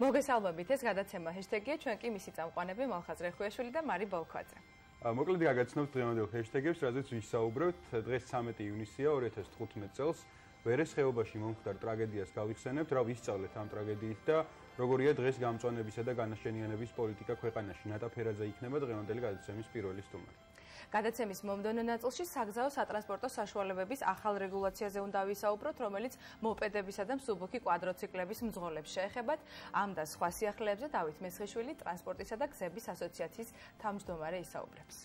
მოგესალმებით, ეს გადაცემა ჰეშტეგია, ჩვენ კი მისი წამყვანები მალხაზრე ხუეშვილი და მარი ბოლქვაძე. მოკლედ გაგაცნობთ დღევანდელ ჰეშტეგებს, რაზეც ვისაუბრებთ. დღეს 13 ივნისია 2015 წელს. ვერეს ხეობაში მომხდარ ტრაგედიას გავიხსენებთ, რა ვისწავლეთ ამ ტრაგედიით და როგორია დღეს გამწვანებისა და განაშენიანების პოლიტიკა ქვეყანაში. ნატა ფერაძე იქნება დღევანდელი გადაცემის პირველი სტუმარი. გადაცემის მომდევნო ნაწილში საგზაო სატრანსპორტო საშუალებების ახალ რეგულაციაზე უნდა ვისაუბროთ, რომელიც მოპედებისა და მსუბუქი კვადროციკლების მძღოლებს შეეხებათ. ამ და სხვა სიახლეებზე დავით მესხიშვილი ტრანსპორტისა და გზების ასოციაციის თავმჯდომარე ისაუბრებს.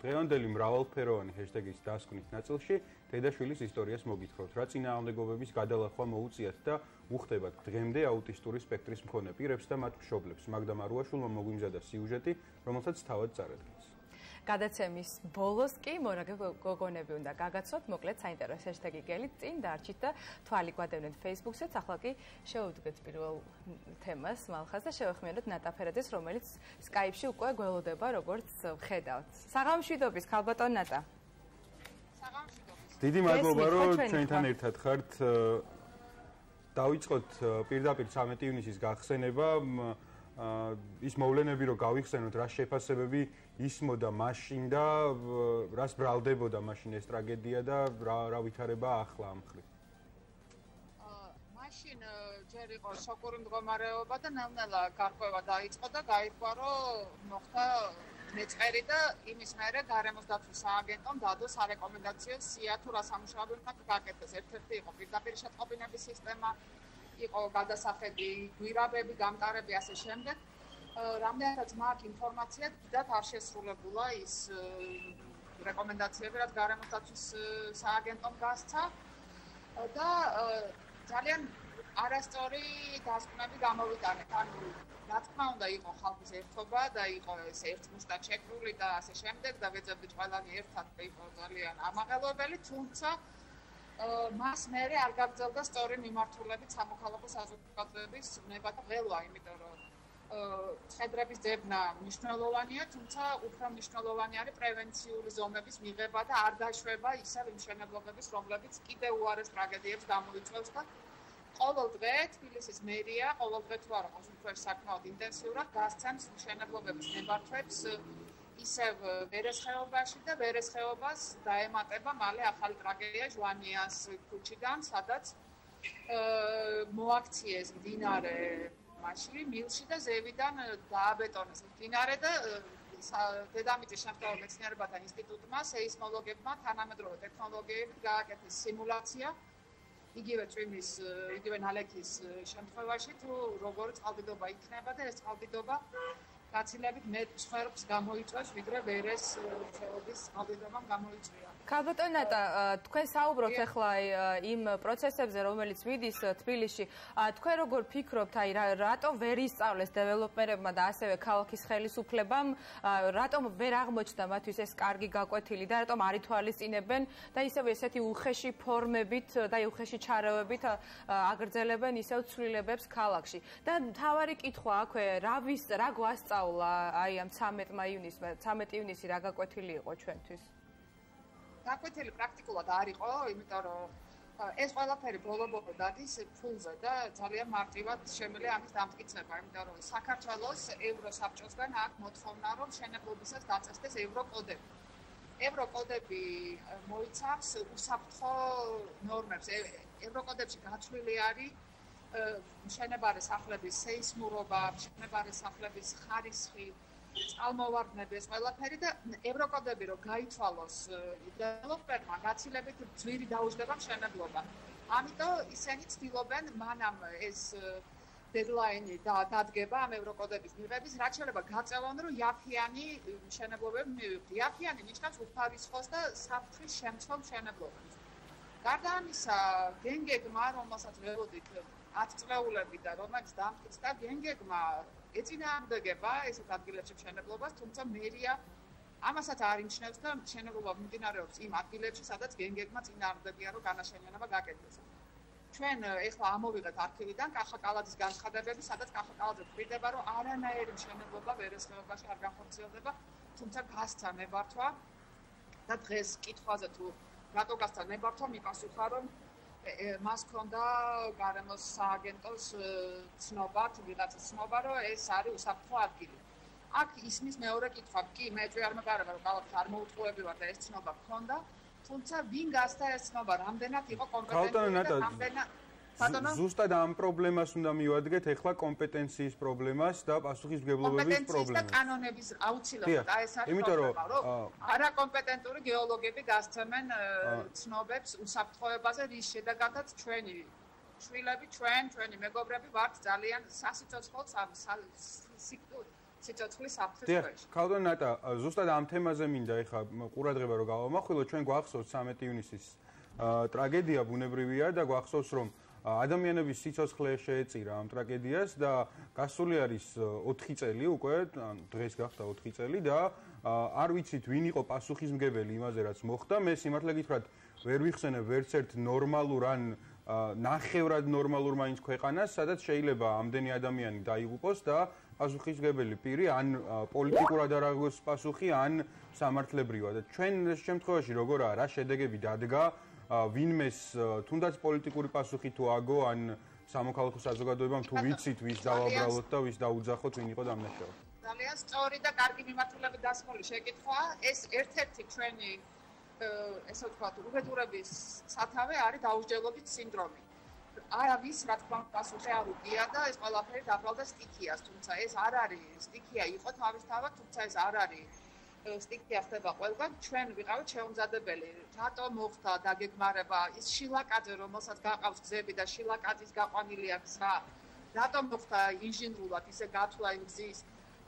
დღევანდელი მრავალფეროვანი ჰეშტეგის დასკვნის ნაწილში დედაშვილის ისტორიას მოგითხრობთ. რა წინააღმდეგობების გადალახვა მოუწიათ და უხდებათ დღემდე აუტისტური სპექტრის მქონე პირებს და მათ მშობლებს. მაგდა მარუაშვილმა მოგვიმზადა სიუჟეტი, რომელსაც თავად წარადგენს. გადაცემის ბოლოს კი მორაგე გოგონები უნდა გაგაცოთ, მოკლედ საინტერესო ჰეშტეგი გელით წინ დარჩით და თვალი გვადევნეთ Facebook-ზე, ახლა კი შევუდგეთ პირველ თემას მალხას და შევეხმიანოთ ნატა ფერაძეს, რომელიც Skype-ში უკვე გველოდება, როგორც ხედავთ. საღამშვიდობის, ქალბატონ ნატა. საღამშვიდობის. დიდი მადლობა, რომ ჩვენთან ერთად ხართ. დავიწყოთ პირდაპირ 13 ივნისის გახსენება. ის მოვლენები რო გავიხსენოთ რა შეფასებები ისმოდა მაშინ და რას ბრალდებოდა მაშინ ეს ტრაგედია და რა რა ვითარება ახლა ამ ხრი მაშინ ჯერ იყო შოკური მდგომარეობა და ნელ-ნელა გარკვევა დაიწყო და გაიგო რომ მოხდა მეწყერი და იმის მერე გარემოს დაცვის სააგენტომ დადო სარეკომენდაციო სია თუ რა სამუშაოები უნდა გაკეთდეს ერთ-ერთი იყო პირდაპირ შეტყობინების სისტემა იყო გადასახედი, გვირაბები, გამტარები ასე შემდეგ. რამდენადაც მაქვს ინფორმაცია, დიდად არ შესრულებულა ის რეკომენდაციები, რაც გარემოსდაცვის სააგენტომ გასცა და ძალიან არასწორი დასკვნები გამოვიტანეთ. ანუ რა თქმა უნდა იყო ხალხის ერთობა და იყო ეს ერთმუშტად შეკრული და ასე შემდეგ და ვეძებდით ყველანი ერთად იყო ძალიან ამაღელვებელი, თუმცა მას მე არ გაგრძელდა სწორი მიმართულებით სამოქალაქო საზოგადოების ნება და ველა, იმიტომ რომ ცედრების ძებნა მნიშვნელოვანია, თუმცა უფრო მნიშვნელოვანი არის პრევენციული ზომების მიღება და არ დაშვება ისევ იმ შენებლობების, რომლებიც კიდევ უარეს ტრაგედიებს გამოიწვევს და ყოველ დღე თბილისის მერია, ყოველ დღე თუ არა, ყოველ დღე საკმაოდ ინტენსიურად გასცემს შენებლობების ნებართვებს ისევ ვერესხეობაში და ვერესხეობას დაემატება მალე ახალი ტრაგედია ჟვანიას ქუჩიდან, სადაც მოაქციეს მდინარე მაშინ მილში და ზევიდან დააბეტონეს მდინარე და დედამიწის შემთხვევით მეცნიერებათა ინსტიტუტმა სეისმოლოგებმა თანამედროვე ტექნოლოგიებით გააკეთეს სიმულაცია იგივე წვიმის იგივე ნალექის შემთხვევაში თუ როგორ წყალდიდობა იქნება და ეს წყალდიდობა გაცილებით მეტ ცხერებს გამოიწვევს ვიდრე ვერეს ხეობის ალბედობამ გამოიწვია. ქალბატონატა, თქვენ საუბრობთ ახლა იმ პროცესებზე, რომელიც მიდის თბილისში. თქვენ როგორ ფიქრობთ, აი რატომ ვერ ისწავლეს დეველოპერებმა და ასევე ქალაქის ხელისუფლებამ, რატომ ვერ აღმოჩნდა მათთვის ეს კარგი გაკვეთილი და რატომ არ ითვალისწინებენ და ისევ ესეთი უხეში ფორმებით და უხეში ჩარევებით აგრძელებენ ისევ ცვლილებებს ქალაქში. და თავარი კითხვა აქვე, რა ვის რა გვასწავლა სწავლა აი ამ 13 ივნისმა 13 ივნისი რა გაკვეთილი იყო ჩვენთვის? გაკვეთილი პრაქტიკულად არ იყო, იმიტომ რომ ეს ყველაფერი ბოლო-ბოლო დადის ფულზე და ძალიან მარტივად შემიძლია ამის დამტკიცება, იმიტომ რომ საქართველოს ევროსაბჭოსგან აქვს მოთხოვნა, რომ შენებლობისას დაწესდეს ევროკოდები. ევროკოდები მოიცავს უსაფრთხო ნორმებს. ევროკოდებში გაცვლილი არის მშენებარე სახლების სეისმურობა, მშენებარე სახლების ხარისხი, წყალმოვარდნები ეს ყველაფერი და ევროკოდები რო გაითვალოს დეველოპერმა გაცილებით ძვირი დაუждდება მშენებლობა. ამიტომ ისინი ცდილობენ მანამ ეს დედლაინი და დადგება ამ ევროკოდების მიღების, რაც შეიძლება გაწევონ, რომ იაფიანი მშენებლობები მივიღოთ. იაფიანი ნიშნავს უფარისხოს და საფრთხის შემცველ მშენებლობას. გარდა ამისა, გენგეგმა, რომელსაც ველოდით 10 წლეულები და რომელიც დამტკიცდა გენგეგმა ეწინააღმდეგება ესეთ ადგილებში მშენებლობას, თუმცა მერია ამასაც არ ინიშნებს და მშენებლობა მიმდინარეობს იმ ადგილებში, სადაც გენგეგმა წინააღმდეგია, რომ განაშენიანება გაკეთდეს. ჩვენ ეხლა ამოვიღეთ არქივიდან კახაკალაძის განცხადებები, სადაც კახაკალაძე გვიდება, რომ არანაირი მშენებლობა ვერესხეობაში არ განხორციელდება, თუმცა გასცა ნებართვა და დღეს კითხვაზე თუ რატო გასცა ნებართვა მიპასუხა, რომ მას ქონდა გარემოს სააგენტოს ცნობა, თუ ვიღაცა ცნობა, რომ ეს არის უსაფრთხო ადგილი. აქ ისმის მეორე კითხვა, კი, მე ჯერ არ მაგარება, რომ კალათს არ მოუწყუები ვარ და ეს ცნობა ქონდა, თუმცა ვინ გასთა ეს ცნობა, რამდენად იყო კომპეტენტური და რამდენად ბატონო? ზუსტად ამ პრობლემას უნდა მივადგეთ ახლა კომპეტენციის პრობლემას და პასუხისმგებლობების პრობლემას კომპეტენციის და კანონების აუცილებლად აი ეს არის იმიტომ რომ არა კომპეტენტური გეოლოგები გასცემენ ცნობებს უსაფრთხოებაზე რის შედეგადაც ჩვენი შვილები ჩვენ ჩვენი მეგობრები ვართ ძალიან სასიცოცხლო სიცოცხლის საფრთხეში. ქალდონ ნატა, ზუსტად ამ თემაზე მინდა ეხა ყურადღება რომ გავამახვილო, ჩვენ გვახსოვს 13 ივნისის ტრაგედია ბუნებრივია და გვახსოვს რომ ადამიანების სიცოცხლე შეეწირა ამ ტრაგედიას და გასული არის 4 წელი უკვე, დღეს გახდა 4 წელი და არ ვიცით ვინ იყო პასუხისმგებელი იმაზე რაც მოხდა. მე სიმართლე გითხრათ, ვერ ვიხსენებ ვერც ერთ ნორმალურ ან ნახევრად ნორმალურ მაინც ქვეყანას, სადაც შეიძლება ამდენი ადამიანი დაიღუპოს და პასუხისმგებელი პირი ან პოლიტიკურად არ აღოს პასუხი, ან სამართლებრივად. ჩვენ შემთხვევაში როგორაა, რა შედეგები დადგა? ვინმეს თუნდაც პოლიტიკური პასუხი თუ აგო ან სამოქალაქო საზოგადოებამ თუ ვიცით ვის დავაბრალოთ და ვის დაუძახოთ ვინ იყო დამნაშავე. ძალიან სწორი და კარგი მიმართულებით დასმული შეკითხვა. ეს ერთ-ერთი ჩვენი ესე ვთქვათ უბედურების სათავე არის დაუსჯელობის სინდრომი. არავის რა თქმა უნდა პასუხი არ უგია და ეს ყველაფერი დაბრალდა სტიქიას თუმცა ეს არ არის სტიქია იყო თავისთავად თუმცა ეს არ არის სტიქია ხდება ყველგან ჩვენ ვიყავით შეუმზადებელი. რატო მოხდა დაგეგმარება? ის შილაკაძე რომელსაც გაყავს გზები და შილაკაძის გაყვანილია გზა რატო მოხდა ინჟინრულად ისე გათვლა იმ გზის?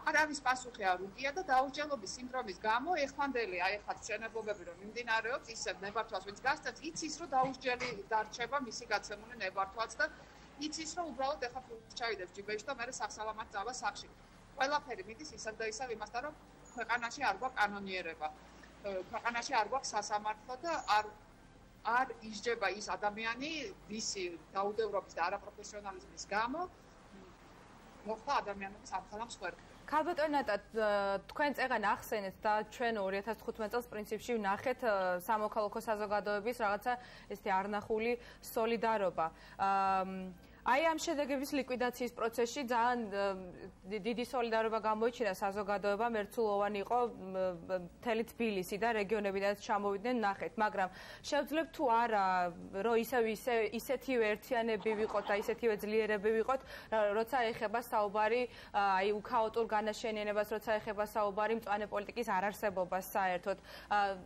არავის პასუხი არ უგია და დაუჯელობის სინდრომის გამო ეხანდელი აი ახლა შენებობები რომ მიმდინარეობს ისე ნებართვას ვინც გასცემს იცის რომ დაუჯელი დარჩება მისი გაცემული ნებართვაც და იცის რომ უბრალოდ ახლა ფულს ჩაიდებს ჯიბეში და მეორე სახსალამად წავა სახში ყველაფერი მიდის ისე და ისე იმასთან რომ ქვეყანაში არ გვაქვს კანონიერება. ქვეყანაში არ გვაქვს სასამართლო და არ არ ისჯება ის ადამიანი, ვისი დაუდევრობის და არაპროფესიონალიზმის გამო მოხდა ადამიანების ამხანამ მსხვერპლი. ქალბატონ ნატა თქვენ წეგან ახსენეთ და ჩვენ 2015 წელს პრინციპში ვნახეთ სამოქალაქო საზოგადოების რაღაცა ესე არნახული солиდარობა. აა აი ამ შედეგების ლიკვიდაციის პროცესში ძალიან დიდი солиდარობა გამოიჩინა საზოგადოებამ, ერთსულოვანი იყო მთელი თბილისი და რეგიონებიდანაც ჩამოვიდნენ ნახეთ, მაგრამ შევძლებ თუ არა, რომ ისევ ისე ისეთივე ერთიანები ვიყოთ, აი ისეთივე ძლიერები ვიყოთ, როცა ეხება საუბარი აი უკაოტურ განაშენიანებას, როცა ეხება საუბარი მწვანე პოლიტიკის არარსებობას საერთოდ.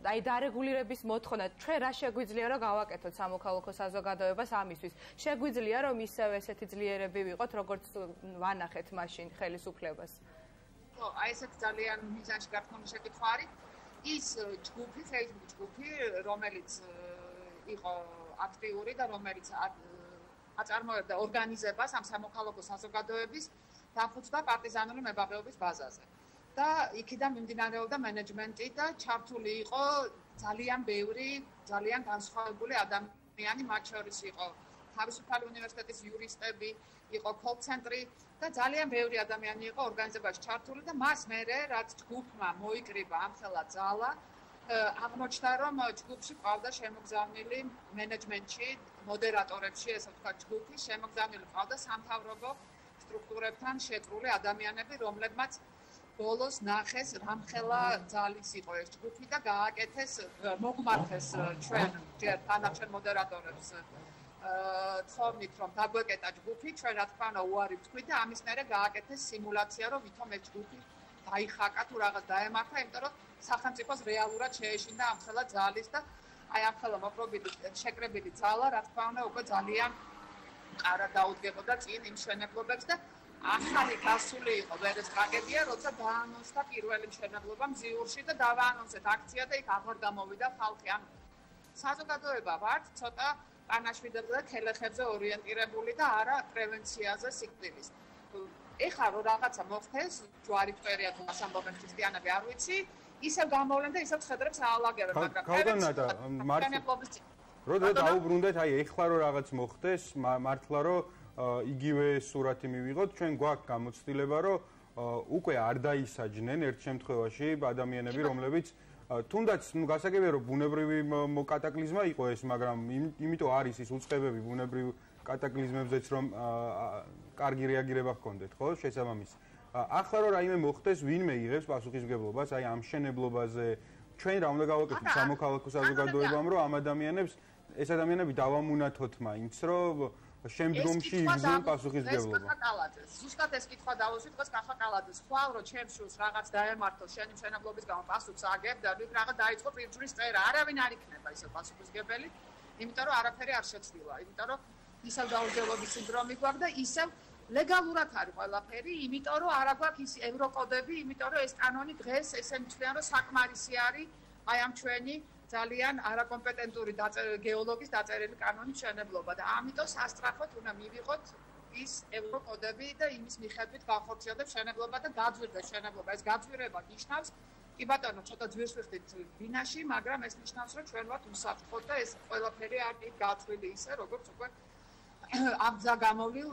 აი დარეგულირების მოთხოვნა, ჩვენ რა შეგვიძლია რომ გავაკეთოთ სამოქალაქო საზოგადოებას ამისთვის? შეგვიძლია რომ ისევ ასევე ესეთი ძლიერები ვიყოთ, როგორც ვანახეთ მაშინ ხელისუფლებას. ხო, აი ესეთ ძალიან მიზანში გართული შეკითხვა არის. ის ჯგუფი, Facebook ჯგუფი, რომელიც იყო აქტიური და რომელიც აწარმოებდა ორგანიზებას ამ სამოქალაქო საზოგადოების დაფუძნდა პარტიზანული მებაღეობის ბაზაზე. და იქიდან მიმდინარეობდა მენეჯმენტი და ჩართული იყო ძალიან ბევრი, ძალიან განსხვავებული ადამიანი, მათ შორის იყო თავისუფალი უნივერსიტეტის იურისტები, იყო კოლ-ცენტრი და ძალიან ბევრი ადამიანი იყო ორგანიზებაში ჩართული და მას მერე რაც ჯგუფმა მოიკრიბა ამხელა ძალა აღმოჩნდა რომ ჯგუფში ყავდა შემოგზავნილი მენეჯმენტში, მოდერატორებში, ესე ვთქვათ, ჯგუფი შემოგზავნილი ყავდა სამთავრობო სტრუქტურებთან შეკრული ადამიანები, რომლებმაც ბოლოს ნახეს რამხელა ძალის იყო ეს ჯგუფი და გააკეთეს მოგმართეს ჩვენ ჯერ თანახმად მოდერატორებს თხოვნით რომ დაგვეკეტა ჯგუფი, ჩვენ რა თქმა უნდა უარი ვთქვით და ამის მერე გააკეთეს სიმულაცია, რომ ვითომ ეს ჯგუფი დაიხაკა თუ რაღაც დაემართა, იმიტომ რომ სახელმწიფოს რეალურად შეეშინდა ამ ხელა ძალის და აი ამ ხელა მოპრობილი შეკრებილი ძალა, რა თქმა უნდა უკვე ძალიან ყარა დაუდგებოდა წინ იმ შენებლობებს და ახალი გასული იყო ვერეს ტრაგედია, როცა დაანონსდა პირველი შენებლობა მზიურში და დავაანონსეთ აქცია და იქ აღარ გამოვიდა ხალხი. ან საზოგადოება ვართ, ცოტა პანაშვიდებზე თელეხებზე ორიენტირებული და არა პრევენციაზე სიკვდილის. ეხლა რო რაღაცა მოხდეს, ჯვარი წვერია თუ ასამბობენ ქრისტიანები არ ვიცი, ისე გამოვლენ და ისე ხედრებს აალაგებენ, მაგრამ კალდანადა მარტი რო დაუბრუნდეთ, აი ეხლა რო რაღაც მოხდეს, მართლა რო იგივე სურათი მივიღოთ, ჩვენ გვაქვს გამოცდილება, რომ უკვე არ დაისაჯნენ ერთ შემთხვევაში ადამიანები, რომლებიც თუნდაც ნუ გასაგებია რომ ბუნებრივი კატაკლიზმა იყო ეს, მაგრამ იმიტომ არის ის უცხებები ბუნებრივ კატაკლიზმებზეც რომ კარგი რეაგირება ჰქონდეთ, ხო? შესაბამის. ახლა რომ რაიმე მოხდეს, ვინმე იღებს პასუხისმგებლობას აი ამ შენებლობაზე? ჩვენ რა უნდა გავაკეთოთ სამოქალაქო საზოგადოებამ, რომ ამ ადამიანებს ეს ადამიანები დავამუნათოთ მაინც, რომ შემდგომში იგზნონ პასუხისმგებლობა. ზუსტად ეს კითხვა დავუსვით, დღეს კახა კალაძეს. ხვალ რომ ჩემ შულს რაღაც დაემართო შენი შენებლობის გამო პასუხს აგებ და ვიქ რაღაც დაიწყო პირჯურის წერა. არავინ არ იქნება ისე პასუხისმგებელი, იმიტომ რომ არაფერი არ შეცვლილა, იმიტომ რომ ისევ დაუჯელობის სინდრომი გვაქვს და ისევ ლეგალურად არის ყველაფერი, იმიტომ რომ არა გვაქვს ის ევროკოდები, იმიტომ რომ ეს კანონი დღეს ესე მთლიან რომ საკმარისი არის აი ამ ჩვენი ძალიან არაკომპეტენტური გეოლოგის დაწერილი კანონის შენებლობა და ამიტომ სასტრაფოდ უნდა მივიღოთ ის ევროკოდები და იმის მიხედვით განხორციელდეთ შენებლობა და გაძვირდეს შენებლობა. ეს გაძვირება ნიშნავს კი ბატონო, ცოტა ძვირს ვიხდით ბინაში, მაგრამ ეს ნიშნავს, რომ ჩვენ ვართ უსაფრთხო და ეს ყველაფერი არის გაწვილი ისე, როგორც უკვე აბზა გამოვლილ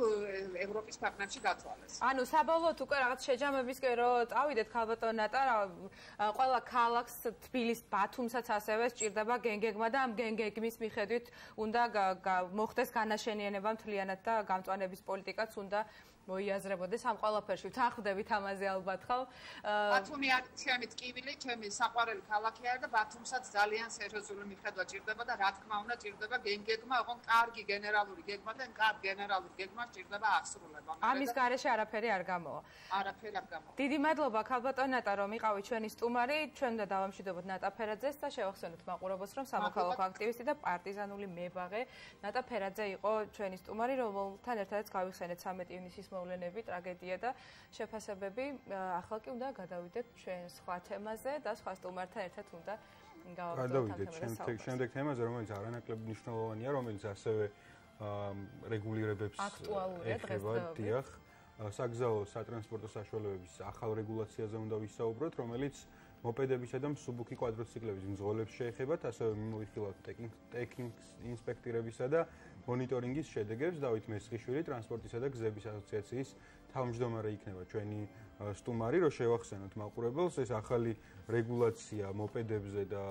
ევროპის ქვეყნებში გათვალეს. ანუ საბოლოოდ უკვე რაღაც შეჯამებისკენ რო წავიდეთ ქალბატონ ნატა, ყველა ქალაქს თბილის ბათუმსაც ასევე სჭირდება გენგეგმა და ამ გენგეგმის მიხედვით უნდა მოხდეს განაშენიანება მთლიანად და გამწვანების პოლიტიკაც უნდა მოიაზრებოდეს ამ ყველაფერში. თანხდებით ამაზე ალბათ ხო? ბათუმი არის ჩემი ტკივილი, ჩემი საყვარელი ქალაქი არის და ბათუმსაც ძალიან სერიოზული მიხედვა ჭირდება და რა თქმა უნდა ჭირდება გენგეგმა, ოღონ კარგი გენერალური გეგმა და კარგი გენერალური გეგმა ჭირდება აღსრულება. ამის გარეშე არაფერი არ გამოვა. არაფერი არ გამოვა. დიდი მადლობა ქალბატონ ნატა რომ იყავი ჩვენი სტუმარი. ჩვენ და დავამშვიდობოთ ნატა ფერაძეს და შევახსენოთ მაყურებელს რომ სამოქალაქო აქტივისტი და პარტიზანული მებაღე ნატა ფერაძე იყო ჩვენი სტუმარი, რომელთან ერთადაც გავიხსენეთ 13 ივნისის მოვლენები, ტრაგედია და შეფასებები. ახლა კი უნდა გადავიდეთ ჩვენ სხვა თემაზე და სხვა სტუმართან ერთად უნდა გავავდოთ შემდეგ შემდეგ თემაზე, რომელიც არანაკლებ მნიშვნელოვანია, რომელიც ასევე რეგულირებებს ეხება, დიახ. საგზაო სატრანსპორტო საშუალებების ახალ რეგულაციაზე უნდა ვისაუბროთ, რომელიც მოპედებისა და მსუბუქი კვადროციკლების მძღოლებს შეეხებათ, ასევე მიმოიხილავთ ტექნიკ ინსპექტირებისა და მონიტორინგის შედეგებს დავით მესხიშვილი ტრანსპორტისა და გზების ასოციაციის თავმჯდომარე იქნება. ჩვენი სტუმარი რომ შევახსენოთ მაყურებელს ეს ახალი რეგულაცია მოპედებზე და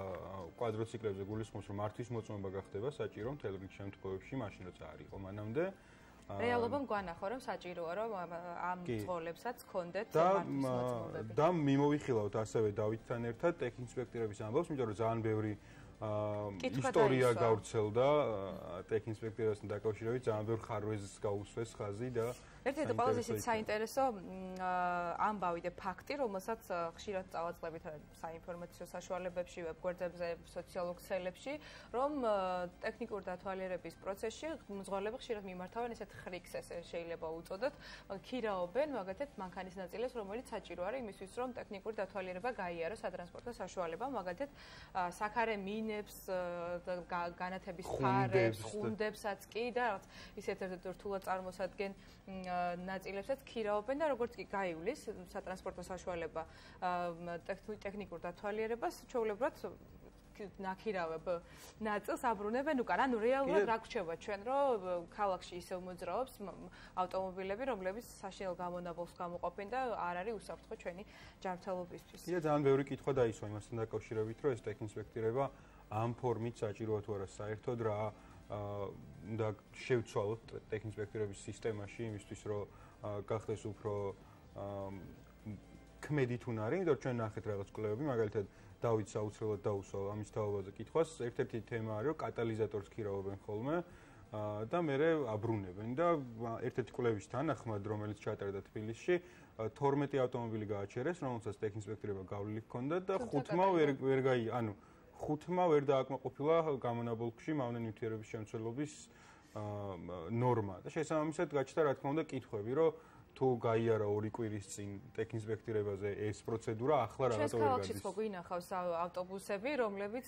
კვადროციკლებზე გულისხმობს რომ მართვის მოწმობა გახდება საჭირო მთელ რიგ შემთხვევებში მაშინ როცა არ იყო მანამდე რეალობა მგვანახო რომ საჭიროა რომ ამ ძღოლებსაც კონდეთ მოწმობები. და მიმოვიხილავთ ასევე დავითთან ერთად ტექინსპექტირების ამბავს იმიტომ რომ ძალიან ბევრი ისტორია გავრცელდა ტექინსპექტირებასთან დაკავშირებით ძალიან ბევრ ხარვეზს გაუსვეს ხაზი და ერთ-ერთი ყველაზე ისეთ საინტერესო ამბავი და ფაქტი, რომელსაც ხშირად წავაწყდებით საინფორმაციო საშუალებებში, ვებგვერდებზე, სოციალურ ქსელებში, რომ ტექნიკური დათვალიერების პროცესში მძღოლები ხშირად მიმართავენ ესეთ ხრიქს, ესე შეიძლება უწოდოთ, ქირაობენ მაგათეთ მანქანის ნაწილებს, რომელიც საჭირო არის იმისთვის, რომ ტექნიკური დათვალიერება გაიაროს სატრანსპორტო საშუალება, მაგათეთ საქარე მინებს, განათების ფარებს, ხუნდებსაც კი და რაღაც ისეთ რთულად წარმოსადგენ ნაწილებსაც ქირაობენ და როგორც კი გაივლის სატრანსპორტო საშუალება ტექნიკურ დათვალიერებას ჩვეულებრივად ნაკირავებ ნაწილს აბრუნებენ უკან ანუ რეალურად რა გრჩება ჩვენ რომ ქალაქში ისევ მოძრაობს ავტომობილები რომლებიც საშინელ გამონაბოლს გამოყოფენ და არ არის უსაფრთხო ჩვენი ჯანმრთელობისთვის. ია ძალიან ბევრი კითხვა დაისვა იმასთან დაკავშირებით რომ ეს ტექინსპექტირება ამ ფორმით საჭიროა თუ არა საერთოდ რა და შევცვალოთ ტექინსპექტირების სისტემაში იმისთვის რომ გახდეს უფრო კმედი თუნარი, იმიტომ ჩვენ ნახეთ რაღაც კლუბები, მაგალითად დავით საუცრელად დაუსვა ამის თაობაზე კითხვას. ერთ-ერთი თემა არის რომ კატალიზატორს ქირავენ ხოლმე და მე აბრუნებენ და ერთ-ერთი კლუბის თანახმად, რომელიც ჩატარდა თბილისში, 12 ავტომობილი გააჩერეს, რომელსაც ტექინსპექტირება გავლილი ჰქონდა და ხუთმა ვერ ვერ გაი, ანუ ხუთმა ვერ დააკმაყოფილა გამონაბოლქში მავნე ნივთიერების შემცველობის ნორმა და შესაბამისად გაჩნდა რა თქმა უნდა კითხვები რომ თუ გაიარა ორი კვირის წინ ტექინსპექტირებაზე ეს პროცედურა ახლა რა ვერ გადის? ჩვენ ქალაქში გვინახავს ავტობუსები, რომლებიც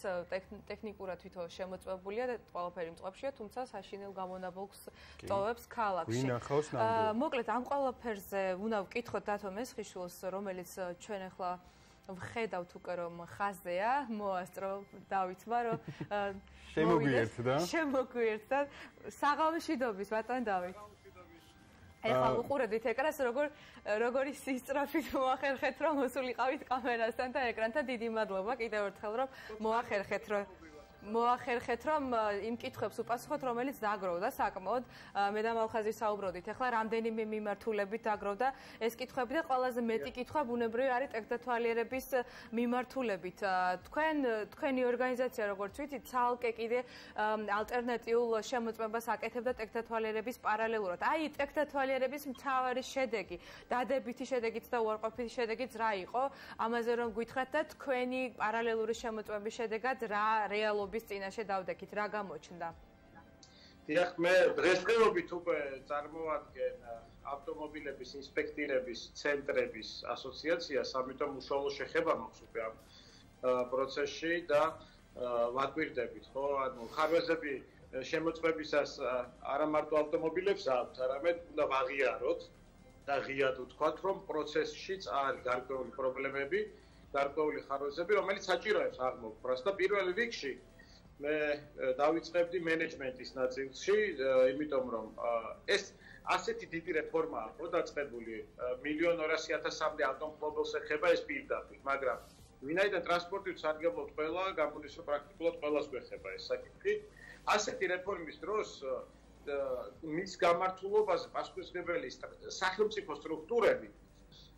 ტექნიკურად თვითონ შემოწმებულია და ყველაფერი მწყობშია, თუმცა საშინელ გამონაბოლქს ტოვებს ქალაქში. გვინახავს ნამდვილად. მოკლედ ამ ყველაფერზე უნდა ვკითხოთ დათო მესხიშვილს, რომელიც ჩვენ ახლა ვხედავთ უკვე რომ ხაზეა მოასწრო დავითმა რომ შემოგვიერთდა. შემოგვიერთდა. საღამოშიდობის ბატონ დავით. ეხლა უყურებთ ეკრანს როგორ როგორი სისტრაფით მოახერხეთ რომ მოსულიყავით კამერასთან და ეკრანთან დიდი მადლობა. კიდევ ერთხელ რომ მოახერხეთ რომ მოახერხეთ რომ იმ კითხვებს უპასუხოთ რომელიც დაგროვდა საკმაოდ მე და მალხაზი საუბრობდით ახლა რამდენიმე მიმართულებით დაგროვდა ეს კითხვები და ყველაზე მეტი კითხვა ბუნებრივი არის ტექნოლოგიების მიმართულებით. თქვენ თქვენი ორგანიზაცია როგორც ვიცით ცალკე კიდე ალტერნატიულ შემოწმებას აკეთებდა ტექნოლოგიების პარალელურად. აი ტექნოლოგიების მთავარი შედეგი დადებითი შედეგიც და უარყოფითი შედეგიც რა იყო? ამაზე რომ გითხრათ და თქვენი პარალელური შემოწმების შედეგად რა რეალობ ავტომობილების წინაშე დავდექით, რა გამოჩნდა? დიახ, მე დღესდღეობით უკვე წარმოვადგენ ავტომობილების ინსპექტირების ცენტრების ასოციაციას, ამიტომ უშუალო შეხება მაქვს უკვე ამ პროცესში და ვაკვირდებით, ხო? ანუ ხარვეზები შემოწმებისას არა მარტო ავტომობილებს აქვთ, არამედ უნდა ვაღიაროთ და ღიად ვთქვათ, რომ პროცესშიც არის გარკვეული პრობლემები, გარკვეული ხარვეზები, რომელიც საჭიროებს აღმოფხვრას და პირველ რიგში მე დავიწყებდი მენეჯმენტის ნაწილში, იმიტომ რომ ეს ასეთი დიდი რეფორმაა ხო დაწყებული 1.200.000-მდე ავტომობილს ეხება ეს პირდაპირ, მაგრამ ვინაიდან ტრანსპორტით სარგებლობთ ყველა, გამოდიშო პრაქტიკულად ყველას გვეხება ეს საკითხი. ასეთი რეფორმის დროს მის გამართულობაზე პასუხისმგებელი სახელმწიფო სტრუქტურები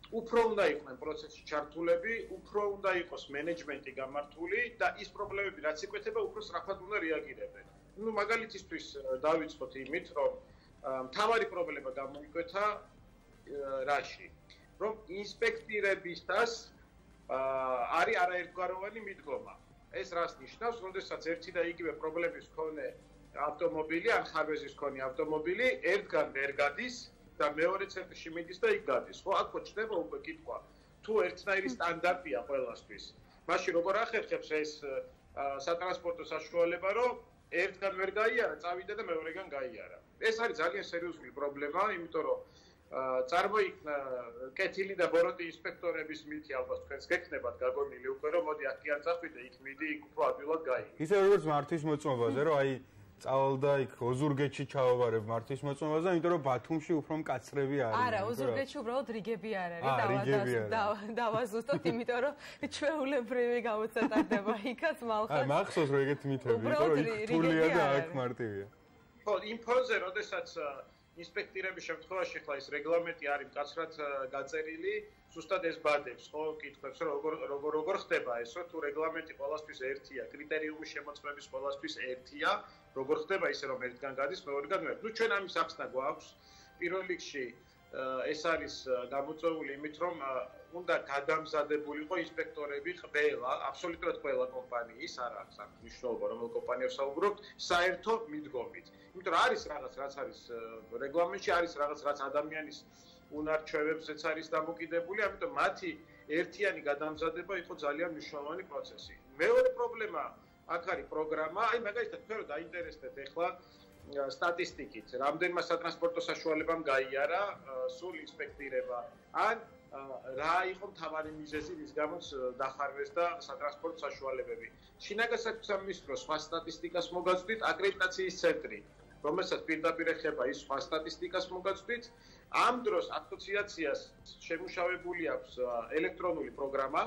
უფრო უნდა იყვნენ პროცესში ჩართულები, უფრო უნდა იყოს მენეჯმენტი გამართული და ის პრობლემები, რაც იკვეთება, უფრო სწრაფად უნდა რეაგირებენ. ну მაგალითისთვის დავიწყოთ იმით, რომ მთავარი პრობლემა გამოიკვეთა რაში, რომ ინსპექტირებისთას არის არაერთგვაროვანი მიდგომა. ეს რას ნიშნავს, როდესაც ერთი და იგივე პრობლემის მქონე ავტომობილი, ან ხარვეზის მქონე ავტომობილი ერთგან ვერ გადის და მეორე ცენტრში მიდის და იქ გადის. ხო, აქ ხოჭდება უკვე კითხვა. თუ ერთნაირი სტანდარტია ყველასთვის, მაშინ როგორ ახერხებს ეს სატრანსპორტო საშუალება, რომ ერთგან ვერ გაიარა, წავიდა და მეორეგან გაიარა. ეს არის ძალიან სერიოზული პრობლემა, იმიტომ რომ წარმოიქნა კეთილი და ბოროტი ინსპექტორების მითი ალბათ თქვენს გეკნებათ გაგონილი უკვე რომ მოდი აქ კი არ წახვიდე იქ მიდი იქ უფრო ადვილად გაიგე. ისე როგორც მარტის მოწმობაზე რომ აი წავალდა იქ ოზურგეთში ჩაოვარებ მართვის მოწმობაზე, იმიტომ რომ ბათუმში უფრო მკაცრები არის. არა, ოზურგეთში უბრალოდ რიგები არ არის. დავაზუსტოთ, იმიტომ რომ ჩვეულებრივი გამოცდადება იქაც მალხა. აი, მახსოვს რომ ეგეთი მითები, იმიტომ რომ იქ თულია და აქ მარტივია. ხო, იმ ფონზე, როდესაც ინსპექტირების შემთხვევაში ხლა ის რეგლამენტი არის მკაცრად გაწერილი, ზუსტად ეს ბადებს, ხო, კითხვებს, რომ როგორ როგორ როგორ ხდება ეს, რომ თუ რეგლამენტი ყოველთვის ერთია, კრიტერიუმი შემოწმების ყოველთვის ერთია, როგორ ხდება ისე რომ ერთგან გადის, მეორეგან ვერ. ნუ ჩვენ ამის ახსნა გვაქვს. პირველ რიგში ეს არის გამოწვეული იმით, რომ უნდა გადამზადებულიყო ინსპექტორები ყველა, აბსოლუტურად ყველა კომპანიის, არა აქვს აქ მნიშვნელობა, რომელ კომპანიებს საუბრობთ, საერთო მიდგომით. იმიტომ რომ არის რაღაც, რაც არის რეგლამენტში, არის რაღაც, რაც ადამიანის უნარჩვევებზეც არის დამოკიდებული, ამიტომ მათი ერთიანი გადამზადება იყო ძალიან მნიშვნელოვანი პროცესი. მეორე პრობლემა აქ არის პროგრამა, აი მაგალითად თქვენ რომ დაინტერესდეთ ახლა სტატისტიკით, რამდენმა სატრანსპორტო საშუალებამ გაიარა სულ ინსპექტირება, ან რა იყო მთავარი მიზეზი, რის გამოც დახარვეს და სატრანსპორტო საშუალებები. შინაგანსაკუთრების სამინისტროს სხვა სტატისტიკას მოგაწვდით აკრედიტაციის ცენტრი, რომელსაც პირდაპირ ეხება ის სხვა სტატისტიკას მოგაწვდით. ამ დროს ასოციაციას შემუშავებული აქვს ელექტრონული პროგრამა,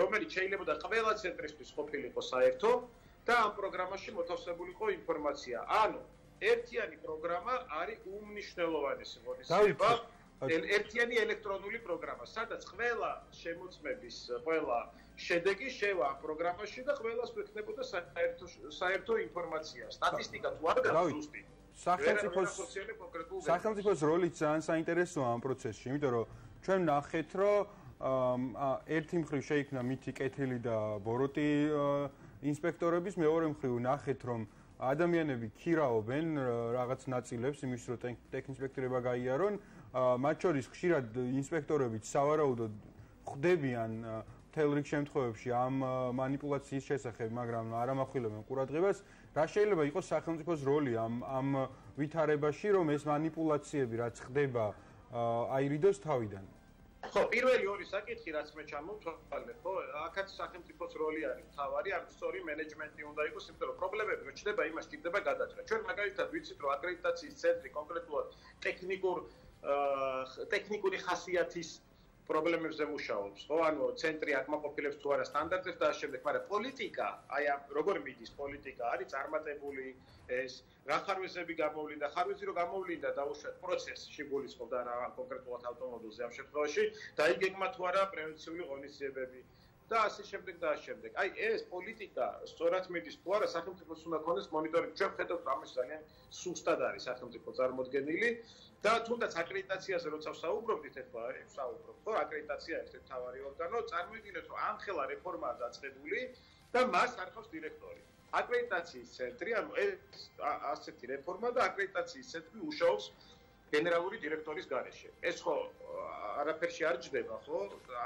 რომელიც შეიძლება ყველა ცენტრისთვის ყოფილიყო საერთო და ამ პროგრამაში მოთავსებულიყო ინფორმაცია. ანუ ერთიანი პროგრამა არის უმნიშვნელოვანესი ღონისძიება. ერთიანი ელექტრონული პროგრამა, სადაც ყველა შემოწმების, ყველა შედეგი შევა ამ პროგრამაში და ყველას გვექნებოდა საერთო საერთო ინფორმაცია. სტატისტიკა თუ არ გასული. სახელმწიფოს სახელმწიფოს როლი ძალიან საინტერესოა ამ პროცესში, იმიტომ რომ ჩვენ ნახეთ, რომ ერთი მხრივ შეიქმნა მითი კეთილი და ბოროტი ინსპექტორების მეორე მხრივ ნახეთ რომ ადამიანები ქირაობენ რაღაც ნაწილებს იმის რომ ტექნიკინსპექტორება გაიარონ მათ შორის ხშირად ინსპექტორებიც სავარაუდოდ ხდებიან მთელ რიგ შემთხვევებში ამ манипуляციის შესახებ, მაგრამ არ ამახვილებენ ყურადღებას. რა შეიძლება იყოს სახელმწიფოს როლი ამ ამ ვითარებაში, რომ ეს манипуляციები რაც ხდება აირიდოს თავიდან? ხო, პირველი ორი საკითხი რაც მე ჩამოვთვალე, ხო, აქაც სახელმწიფოს როლი არის მთავარი, არ სწორი მენეჯმენტი უნდა იყოს, იმიტომ რომ პრობლემები რო ჩდება, იმას ჭირდება გადაჭრა. ჩვენ მაგალითად ვიცით, რომ აკრედიტაციის ცენტრი კონკრეტულად ტექნიკურ ტექნიკური ხასიათის პრობლემებზე მუშაობს, ხო? ანუ ცენტრი აკმაყოფილებს თუ არა სტანდარტებს და ამ შემდეგ, მაგრამ პოლიტიკა, აი ამ როგორ მიდის პოლიტიკა, არის წარმატებული ეს რა ხარვეზები გამოვლინდა, ხარვეზი რო გამოვლინდა დაუშვათ პროცესში გულისხმობდა რა კონკრეტულად ავტომობილზე ამ შემთხვევაში, დაიგეგმა თუ არა პრევენციული ღონისძიებები და ასე შემდეგ და ასე შემდეგ. აი ეს პოლიტიკა სწორად მიდის თუ არა სახელმწიფოს უნდა ქონდეს მონიტორინგი. ჩვენ ხედავთ რომ ეს ძალიან სუსტად არის სახელმწიფო წარმოქმნილი და თუნდაც აკრედიტაციაზე როცა ვსაუბრობთ ეხლა, ვსაუბრობ, ხო, აკრედიტაცია ერთ-ერთი თავარი ორგანო, წარმოიდგინეთ რომ ამ ხელა რეფორმაა დაწყებული და მას არხავს დირექტორი. აკრედიტაციის ცენტრი, ანუ ეს ასეთი რეფორმა და აკრედიტაციის ცენტრი მუშაობს გენერალური დირექტორის გარეშე. ეს ხო არაფერში არ ჯდება, ხო?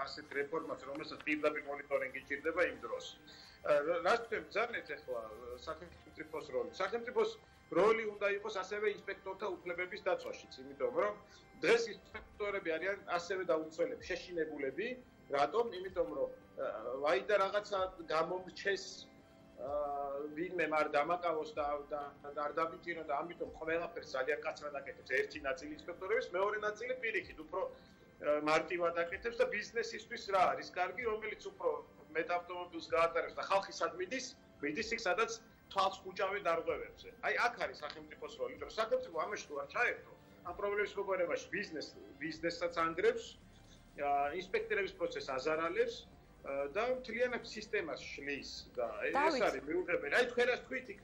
ასეთ რეფორმას, რომელსაც პირდაპირ მონიტორინგი ჭირდება იმ დროს. რას თქვენ ძალიან ეხლა სახელმწიფოს როლი. სახელმწიფოს როლი უნდა იყოს ასევე ინსპექტორთა უფლებების დაცვაშიც, იმიტომ რომ დღეს ინსპექტორები არიან ასევე დაუცველები, შეშინებულები, რატომ? იმიტომ რომ ვაიდა რაღაცა გამომრჩეს აა ვინმე მარ დამაკავოს და და არ დაბიტირო და ამიტომ ყველაფერს ძალიან კაცრად აკეთებს ერთი ნაწილი ინსპექტორების, მეორე ნაწილი პირიქით, უფრო მარტივად აკეთებს და ბიზნესისთვის რა არის კარგი, რომელიც უფრო მეტ ავტომობილს გაატარებს და ხალხისად მიდის, მიდის იქ სადაც თვალს უჭავენ დარღვევებზე. აი აქ არის სახელმწიფოს როლი, რომ სახელმწიფო ამაში თუ არ ჩაერთო, ამ პრობლემის მოგონებაში ბიზნეს ბიზნესაც ანგრევს, ინსპექტორების პროცესს აზარალებს და მთლიანად სისტემას შლის და ეს არის მიუღებელი. აი თქვენ რას თქვით იქ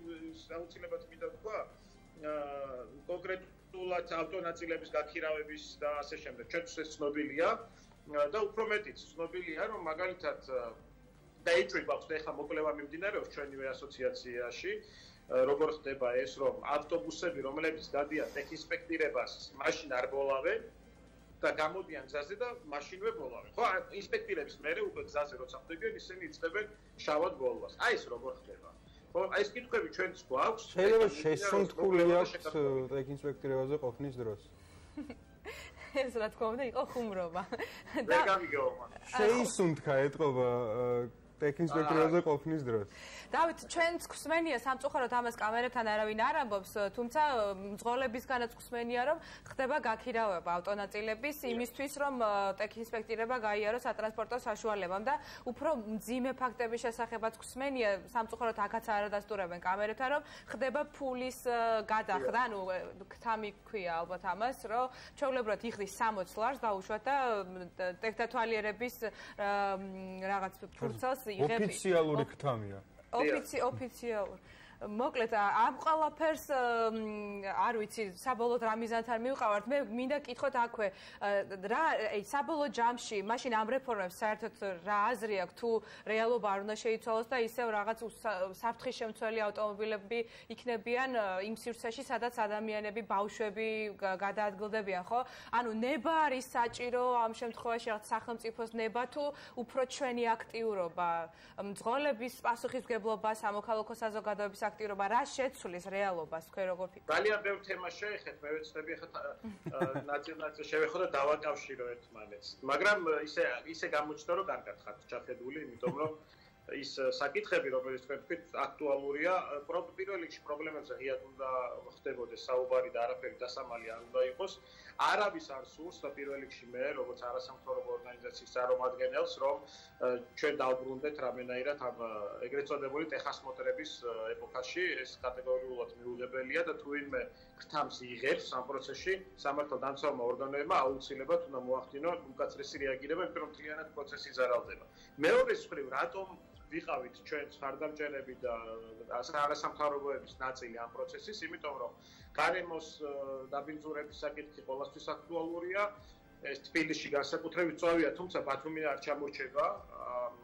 აუცილებლად მინდა თქვა კონკრეტულად ავტონაწილების გაქირავების და ასე შემდეგ. ჩვენთვის ეს ცნობილია და უფრო მეტიც ცნობილია რომ მაგალითად და ეჭვება ხდება ახლა მოკვლევა მიმდინარეობს ჩვენივე ასოციაციაში როგორ ხდება ეს რომ ავტობუსები რომლებიც დადიან ტექინსპექტირებას მაშინ არ ბოლავენ და გამოდიან გზაზე და მაშინვე ბოლავენ. ხო ინსპექტირების მერე უკვე გზაზე როცა ხდებიან ისინი იწყებენ შავად ბოლვას აი ეს როგორ ხდება? ხო აი ეს კითხვები ჩვენც გვაქვს შეიძლება შესუნთქული აქვს ტექინსპექტირებაზე ყოფნის დროს. ეს რა თქმა უნდა იყო ხუმრობა. და გამიგეო მაგრამ შეისუნთქა ეთყობა ტექინსპექტორზე ყოფნის დროს. დავით, ჩვენც ხსმენია სამწუხაროდ ამას კამერებთან არავინ არ ამბობს, თუმცა მძღოლებისგანაც ხსმენია, რომ ხდება გაქირავება ავტონაწილების იმისთვის, რომ ტექინსპექტირება გაიაროს სატრანსპორტო საშუალებამ და უფრო მძიმე ფაქტების შესახებაც ხსმენია, სამწუხაროდ აქაც არ ადასტურებენ კამერებთან, რომ ხდება ფულის გადახრა, ანუ ქთამი ქვია ალბათ ამას, რომ ჩვეულებრივად იხდის 60 ლარს დაუშვათ და ტექნათვალიერების რაღაც ფურცელს იღები ოფიციალური ქთამია ოფიცი ოფიციალური მოკლედ ამ ყველაფერს არ ვიცი საბოლოოდ რა მიზანთან მივყავართ. მე მინდა კითხოთ აქვე რა აი საბოლოო ჯამში მაშინ ამ რეფორმებს საერთოდ რა აზრი აქვს? თუ რეალობა არ უნდა შეიცვალოს და ისევ რაღაც საფრთხის შემცველი ავტომობილები იქნებიან იმ სივრცეში სადაც ადამიანები ბავშვები გადაადგილდებიან ხო? ანუ ნება არის საჭირო ამ შემთხვევაში რაღაც სახელმწიფოს ნება თუ უფრო ჩვენი აქტიურობა? მძღოლების პასუხისგებლობა სამოქალაქო საზოგადოების აქტიურობა რა შეცვლის რეალობას თქვენ როგორ ფიქრობთ? ძალიან ბევრ თემას შეეხეთ, მე ვეცდები ახლა ნაწილ-ნაწილ შევეხო და დავაკავშირო ერთმანეთს. მაგრამ ისე ისე გამოჩნდა რომ კარგად ხართ ჩახედული, იმიტომ რომ ის საკითხები, რომელიც თქვენ თქვით, აქტუალურია. პირველ რიგში პრობლემებზე ღიად უნდა ხდებოდეს საუბარი და არაფერი დასამალი არ უნდა იყოს. არავის არ სურს და პირველ რიგში მე, როგორც არასამთავრობო ორგანიზაციის წარმომადგენელს, რომ ჩვენ დავბრუნდეთ რამენაირად ამ ეგრეთ წოდებული ტეხასმოტრების ეპოქაში, ეს კატეგორიულად მიუღებელია და თუ ვინმე ქთამს იღებს ამ პროცესში, სამართალდამცავმა ორგანოებმა აუცილებლად უნდა მოახდინონ უკაცრესი რეაგირება, იმიტომ რომ მთლიანად პროცესი ზარალდება. მეორე მხრივ, რატომ ვიყავით ჩვენ ხარდამჭერები და არასამთავრობოების ნაწილი ამ პროცესის, იმიტომ რომ გარემოს დაბინძურების საკითხი ყოველთვის აქტუალურია. ეს თბილისში განსაკუთრებით წავია, თუმცა ბათუმი არ ჩამორჩება ამ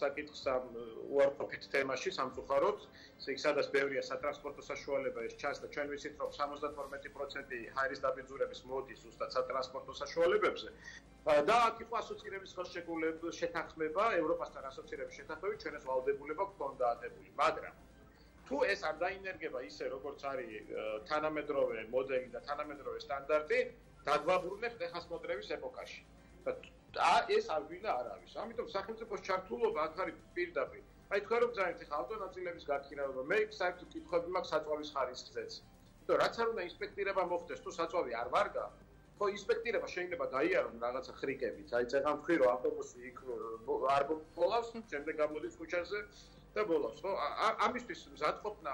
საკითხს ამ უარყოფით თემაში სამწუხაროდ. იქ სადაც ბევრია სატრანსპორტო საშუალება ეს ჩანს და ჩვენ ვიცით რომ 72% ჰაერის დაბინძურების მოდის უბრალოდ სატრანსპორტო საშუალებებზე. და აქ იყო ასოცირების ხელშეკრულების შეთანხმება, ევროპასთან ასოცირების შეთანხმებით ჩვენ ეს ვალდებულება გქონდა აღებული, მაგრამ თუ ეს არ დაინერგება ისე როგორც არის თანამედროვე მოდელი და თანამედროვე სტანდარტი, დაგვაბრუნებთ ეხასმოტრების ეპოქაში. ეს არ ვინა არ არის. ამიტომ სახელმწიფოს ჩართულობა აქ არის პირდაპირ. აი თქვენ რომ ძალიან ხა ავტონაწილების გაქირავება, მე საერთოდ კითხვები მაქვს საწვავის ხარისხზეც. იმიტომ რაც არ უნდა ინსპექტირება მოხდეს, თუ საწვავი არ ვარგა, ხო ინსპექტირება შეიძლება გაიარონ რაღაცა ხრიკებით. აი წეგან ვთქვი რომ ავტობუსი იქ არ ბოლავს, შემდეგ გამოდის ქუჩაზე და ბოლავს, ხო? ამისთვის მზადყოფნა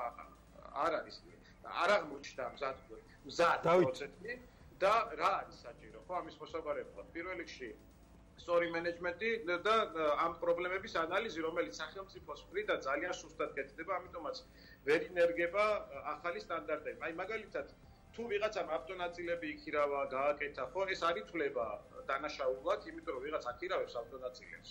არ არის. არ აღმოჩნდა მზადყოფნა. მზად პროცესი და რა არის საჭირო, ხო? ამის მოსაბარებლად პირველ რიგში story management-ი და ამ პრობლემების ანალიზი, რომელიც სახელმწიფოს მხრიდან ძალიან სუსტად კეთდება, ამიტომაც ვერ ინერგება ახალი სტანდარტები. აი მაგალითად თუ ვიღაცამ ავტონაწილები იქირავა, გააკეთა, ხო, ეს არ ითვლება დანაშაულად, იმიტომ რომ ვიღაც აქირავებს ავტონაწილებს.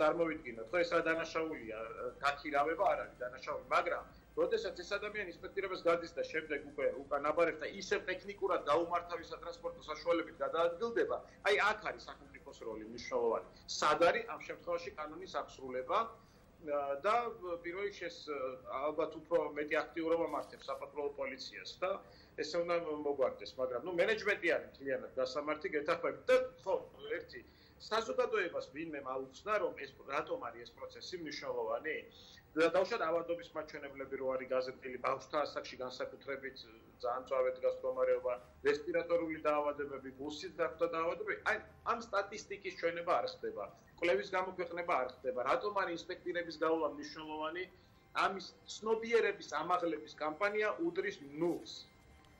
წარმოვიდგინოთ, ხო, ეს რა დანაშაულია, გაქირავება არ არის დანაშაული, მაგრამ როდესაც ეს ადამიანი ინსპექტირებას გადის და შემდეგ უკვე უკან აბარებს და ისევ ტექნიკურად გაუმართავი სატრანსპორტო საშუალებით გადაადგილდება, აი აქ არის სახელმწიფოს როლი მნიშვნელოვანი. სად არის ამ შემთხვევაში კანონის აღსრულება? და პირველ რიგში ეს ალბათ უფრო მეტი აქტიურობა მართებს საპატრულო პოლიციას და ესე უნდა მოგვარდეს, მაგრამ ნუ მენეჯმენტი არის მთლიანად გასამართი გეთახმებით და ხო, ერთი საზოგადოებას ვინმე მაუხსნა რომ ეს რატომ არის ეს პროცესი მნიშვნელოვანი? და დავშად ავადობის მაჩვენებლები რო არის გაზრდილი ბავშვთა ასაკში განსაკუთრებით ძალიან წავედ დგას მდგომარეობა რესპირატორული დაავადებები, ბუსის დაფთა დაავადებები. აი ამ სტატისტიკის ჩვენება არ ხდება. კვლევის გამოქვეყნება არ ხდება. რატომ არის ინსპექტირების გავლა მნიშვნელოვანი? ამის ცნობიერების ამაღლების კამპანია უდრის ნულს.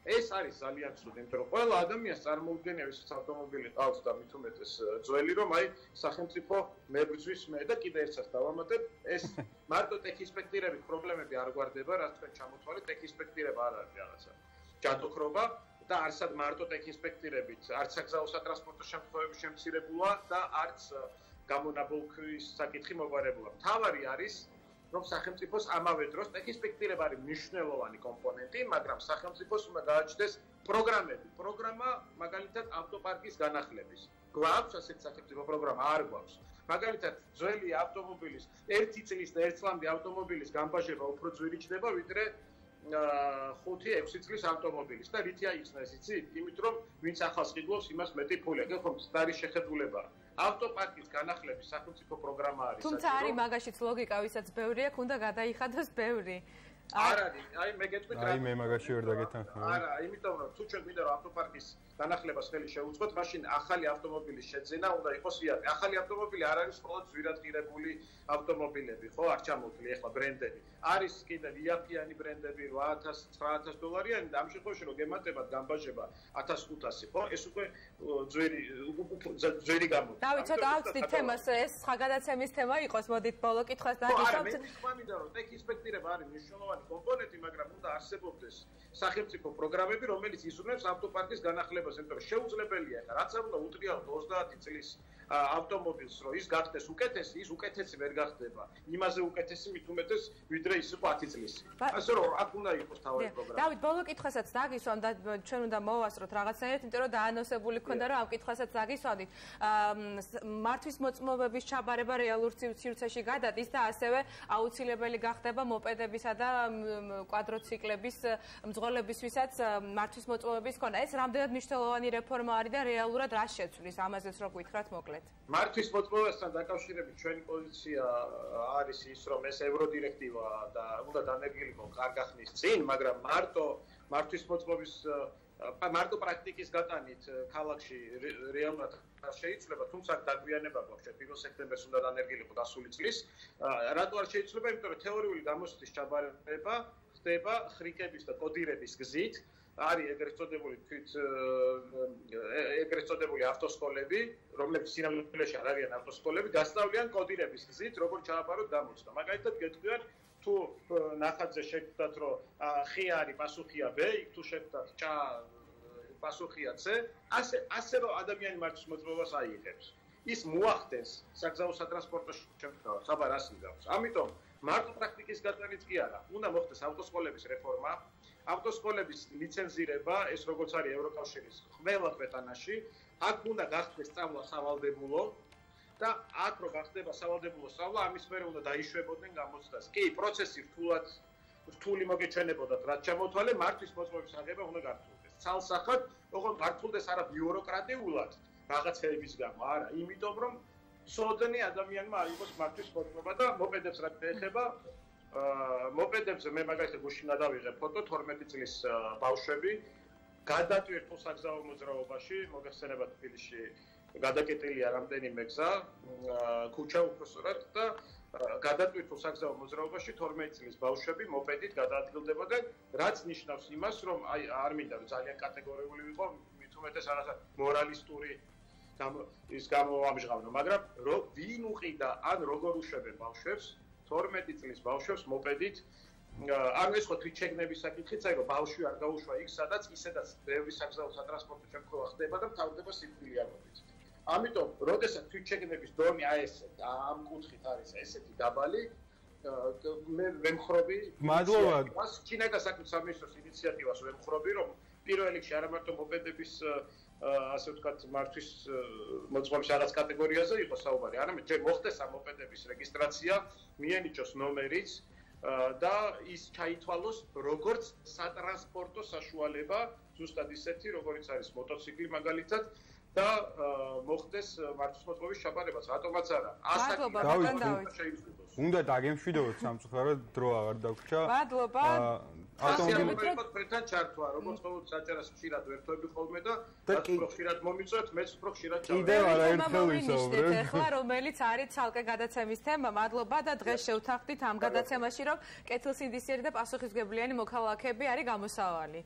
ეს არის ძალიან ცუდი, იმიტომ რომ ყველა ადამიანს წარმოუდგენია ის ავტომობილი ყავს და მით უმეტეს ძველი რომ აი სახელმწიფო მებრძვის მე და კიდე ერთსაც დავამატებ ეს მარტო ტექინსპექტირების პრობლემები არ გვარდება, რაც თქვენ ჩამოთვალეთ, ტექინსპექტირება არ არის რაღაცა. ჯადოქრობა და არსად მარტო ტექინსპექტირებით, არც საგზაო სატრანსპორტო შემთხვევებში შემცირებულა და არც გამონაბოლქვის საკითხი მოგვარებულა. თავარი არის რომ სახელმწიფოს ამავე დროს ტექინსპექტირება არის მნიშვნელოვანი კომპონენტი, მაგრამ სახელმწიფოს უნდა გააჩნდეს პროგრამები. პროგრამა მაგალითად ავტოპარკის განახლების. გვაქვს ასეთ სახელმწიფო პროგრამა? არ გვაქვს. მაგალითად, ძველი ავტომობილის 1 წლის და 1 წლამდე ავტომობილის გამბაჟება უფრო ძვირი ჩდება, ვიდრე 5-6 წლის ავტომობილის და რითი აიხსნა ეს იცი? იმიტომ რომ ვინც ახალს ყიდულობს, იმას მეტი ფული აქვს, ხო? სტარი შეხედულება. ავტოპარკის განახლების სახელმწიფო პროგრამა არის. თუმცა არის მაგაშიც ლოგიკა, ვისაც ბევრი აქვს, უნდა გადაიხადოს ბევრი. არ არის, აი მე გეტყვით რა. აი მე მაგაში ვერ დაგეთანხმები. არა, იმიტომ რომ თუ ჩვენ გვინდა რომ ავტოპარკის განახლებას ხელი შეუწყოთ, მაშინ ახალი ავტომობილის შეძენა უნდა იყოს იარი. ახალი ავტომობილი არ არის მხოლოდ ძვირადღირებული ავტომობილები, ხო, არ ჩამოთვლი ახლა ბრენდები. არის კიდევ იაფიანი ბრენდები 8000-9000 დოლარიანი და ამ შემთხვევაში რომ გემატებათ გამბაჟება 1500, ხო? ეს უკვე ძვირი ძვირი გამო. დავით, ცოტა ავწდით თემას, ეს სხვა გადაცემის თემა იყოს, მოდით ბოლო კითხვას არა, მე ვთქვამიდა რომ ტექინსპექტირება არის მნიშვნელოვანი კომპონენტი, მაგრამ უნდა არსებობდეს სახელმწიფო პროგრამები, რომელიც იზრუნებს ავტოპარკის განახლებას, შეუძლებელია ხა, რაც უნდა უტრიალო 30 წლის ავტომობილს, რომ ის გახდეს უკეთესი, ის უკეთესი ვერ გახდება. იმაზე უკეთესი მით უმეტეს, ვიდრე ის იყო 10 წლისი. ასე რომ აქ უნდა იყოს თავი პროგრამა. დავით, ბოლო კითხვასაც დაგისვამ და ჩვენ უნდა მოვასწროთ რაღაცნაირად, იმიტომ რომ დაანონსებული ქონდა, რომ ამ კითხვასაც დაგისვამდით. მართვის მოწმობების ჩაბარება რეალურ სივრცეში გადადის და ასევე აუცილებელი გახდება მოპედებისა და კვადროციკლების მძღოლებისთვისაც მართვის მოწმობების ქონა. ეს რამდენად მნიშვნელოვანი რეფორმა არის და რეალურად რა შეცვლის ამაზეც რო გითხრათ მოკლედ. Konkret. მართვის მოწმობასთან დაკავშირებით ჩვენი პოზიცია არის ის, რომ ეს ევროდირექტივა და უნდა დანერგილიყო კარგახნის წინ, მაგრამ მარტო მართვის მოწმობის მარტო პრაქტიკის გატანით ქალაქში რეალურად შეიძლება, თუმცა დაგვიანება გვაქვს, 1 სექტემბერს უნდა დანერგილიყო დასული წლის. რატო არ შეიძლება? იმიტომ რომ თეორიული გამოცდის ჩაბარება ხდება ხრიკების და კოდირების გზით. არის ეგრეთ წოდებული თვით ეგრეთ წოდებული ავტოსკოლები, რომლებიც სინამდვილეში არ არიან ავტოსკოლები, გასწავლიან კოდირების გზით, როგორ ჩააბაროთ გამოცდა. მაგალითად, გეტყვიან თუ ნახაძე შეგვდათ, რომ ხი არის პასუხია B, იქ თუ შეგვდათ ჭა პასუხია C, ასე ასე რომ ადამიანი მართვის მოძრობას აიღებს. ის მოახდენს საგზაო სატრანსპორტო შემთხვევას, აბა რას იგავს. ამიტომ მარტო პრაქტიკის გატანიც კი არა, უნდა მოხდეს ავტოსკოლების რეფორმა. ავტოსკოლების ლიცენზირება, ეს როგორც არის ევროკავშირის ყველა ქვეყანაში, აქ უნდა გახდეს სწავლა სავალდებულო და აქ რო გახდება სავალდებულო სწავლა, ამის მერე უნდა დაიშვებოდნენ გამოცდას. კი, პროცესი რთულად რთული მოგეჩვენებოდა, რაც ჩამოთვალე მართვის მოწმობის აღება უნდა გართულდეს. ცალსახად, ოღონდ გართულდეს არა ბიუროკრატიულად რაღაცეების გამო, არა, იმიტომ რომ სოდენი ადამიანმა არ იყოს მართვის მოწმობა და მოპედებს რა ეხება მოპედებზე მე მაგალითად გუშინ გადავიღე ფოტო 12 წლის ბავშვები. გადატვირთო საგზაო მოძრაობაში მოგეხსენება თბილისში გადაკეტილია რამდენიმე გზა ქუჩა უბრალოდ და გადატვირთო საგზაო მოძრაობაში 12 წლის ბავშვები მოპედით გადაადგილდებოდნენ, რაც ნიშნავს იმას, რომ აი არ მინდა რომ ძალიან კატეგორიული ვიყო, მით უმეტეს არასა მორალისტური ის გამოამჟღავნა, მაგრამ რომ ვინ უყიდა ან როგორ უშვებენ ბავშვებს, 12 წლის ბავშვებს მოპედით ანუ ეს ხო თვითშეგნების საკითხიც აი რომ ბავშვი არ გაუშვა იქ სადაც ისედაც ბევრი საგზაო სატრანსპორტო შემთხვევა ხდება და თავდება სიფრილიანობით. ამიტომ, როდესაც თვითშეგნების დონე აი ეს ამ კუთხით არის ესეთი დაბალი, მე ვემხრობი მადლობა. მას ჩინეთის საქმის სამინისტროს ინიციატივას ვემხრობი, რომ პირველ რიგში არა მარტო მოპედების ასე ვთქვათ, მართვის მოძღვრის რაღაც კატეგორიაზე იყოს საუბარი, არამედ ჯერ მოხდეს ამ მოპედების რეგისტრაცია, მიენიჭოს ნომერიც და ის ჩაითვალოს როგორც სატრანსპორტო საშუალება, ზუსტად ისეთი, როგორც არის მოტოციკლი მაგალითად, და მოხდეს მართვის მოწყობის ჩაბარებას, რატომაც არა. ასაკი დავით შეიძლება. უნდა დაგემშვიდობოთ სამწუხაროდ დრო აღარ დაგვრჩა. მადლობა. ავტომობილი პრეთან ჩართვა, როგორც ყოველ საჭერას ხშირად ვერთოები ხოლმე და რაც უფრო ხშირად მომიწვევთ, მეც უფრო ხშირად ჩავარდ. კიდევ არა ერთხელ ვისაუბრეთ. ახლა რომელიც არის ცალკე გადაცემის თემა, მადლობა და დღეს შევთანხმდით ამ გადაცემაში, რომ კეთილსინდისიერი და პასუხისგებლიანი მოქალაქეები არის გამოსავალი.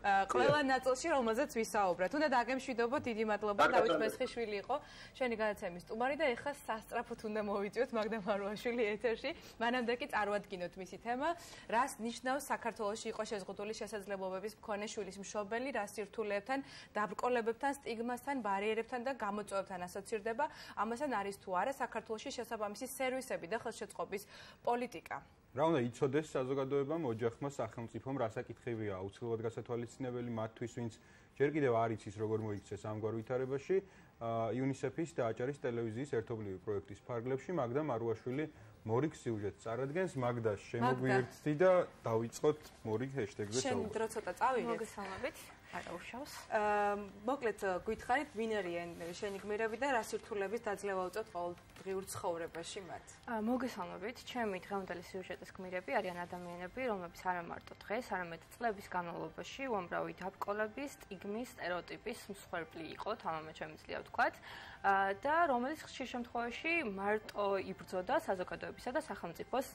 ყველა ნაწილში რომელზეც ვისაუბრეთ. უნდა დაგემშვიდობოთ, დიდი მადლობა დავით მესხიშვილი იყო ჩვენი განაცემის სტუმარი და ეხლა სასტრაფოდ უნდა მოვიწვიოთ მაგდა მარუაშვილი ეთერში. მანამდე კი წარვადგინოთ მისი თემა, რას ნიშნავს საქართველოსი იყო შეზღუდული შესაძლებლობების მქონე შვილის მშობელი, რა სირთულეებთან, დაბრკოლებებთან, სტიგმასთან, ბარიერებთან და გამოწვევებთან ასოცირდება. ამასთან არის თუ არა საქართველოსი შესაბამისი სერვისები და ხელშეწყობის პოლიტიკა. რა უნდა იცოდეს საზოგადოებამ ოჯახმა სახელმწიფომ რა საკითხებია აუცილებლად გასათვალისწინებელი მათთვის ვინც ჯერ კიდევ არ იცის როგორ მოიქცეს ამგვარ ვითარებაში იუნისეფის და აჭარის ტელევიზიის ერთობლივი პროექტის ფარგლებში მაგდა მარუაშვილი მორიგ სიუჟეტს წარადგენს მაგდას შემოგვიერთდი და დავიწყოთ მორიგ ჰეშტეგზე საუბარი. შენ დრო ცოტა წავიღე. მოგესალმებით. არა უშავს. აა მოკლედ გითხარით ვინ არიან შენი გმირები და რა სირთულების დაძლევა უწევთ ყოველდღიურ ცხოვრებაში მათ? აა მოგესალმებით. ჩემი დღევანდელი სიუჟეტის გმირები არიან ადამიანები, რომლებიც არა მარტო დღეს, არამედ წლების განმავლობაში უამრავი დაბკოლების, სტიგმის, სტერეოტიპის მსხვერპლი იყო, თამამად შემიძლია ვთქვათ. და რომელიც ხშირ შემთხვევაში მარტო იბრძოდა საზოგადოებისა და სახელმწიფოს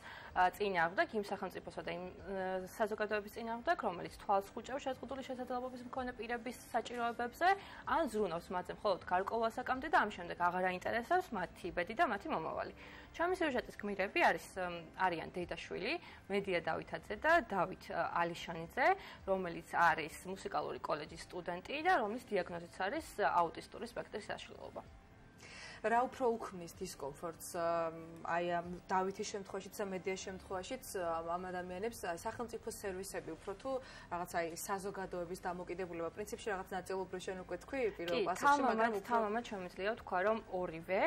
წინააღმდეგ, იმ სახელმწიფოსა და იმ საზოგადოების წინააღმდეგ, რომელიც თვალს ხუჭავს შეზღუდული შესაძლებლობების მქონე პირების საჭიროებებზე, ან ზრუნავს მათზე მხოლოდ გარკვეულ ასაკამდე და ამ შემდეგ აღარ აინტერესებს მათი ბედი და მათი მომავალი. ჩემი სიუჟეტის გმირები არის არიან დედაშვილი, მედია დავითაძე და დავით ალიშანიძე, რომელიც არის მუსიკალური კოლეჯის სტუდენტი და რომლის დიაგნოზიც არის აუტისტური სპექტრის საშუალება. რა უფრო უქმნის დისკომფორტს აი ამ დავითის შემთხვევაშიც და მედიას შემთხვევაშიც ამ ადამიანებს სახელმწიფო სერვისები უფრო თუ რაღაც აი საზოგადოების დამოკიდებულება. პრინციპში რაღაც ნაწილობრივ შენ უკვე თქვი პირველ პასუხში მაგრამ თამამად შემიძლია თქვა რომ ორივე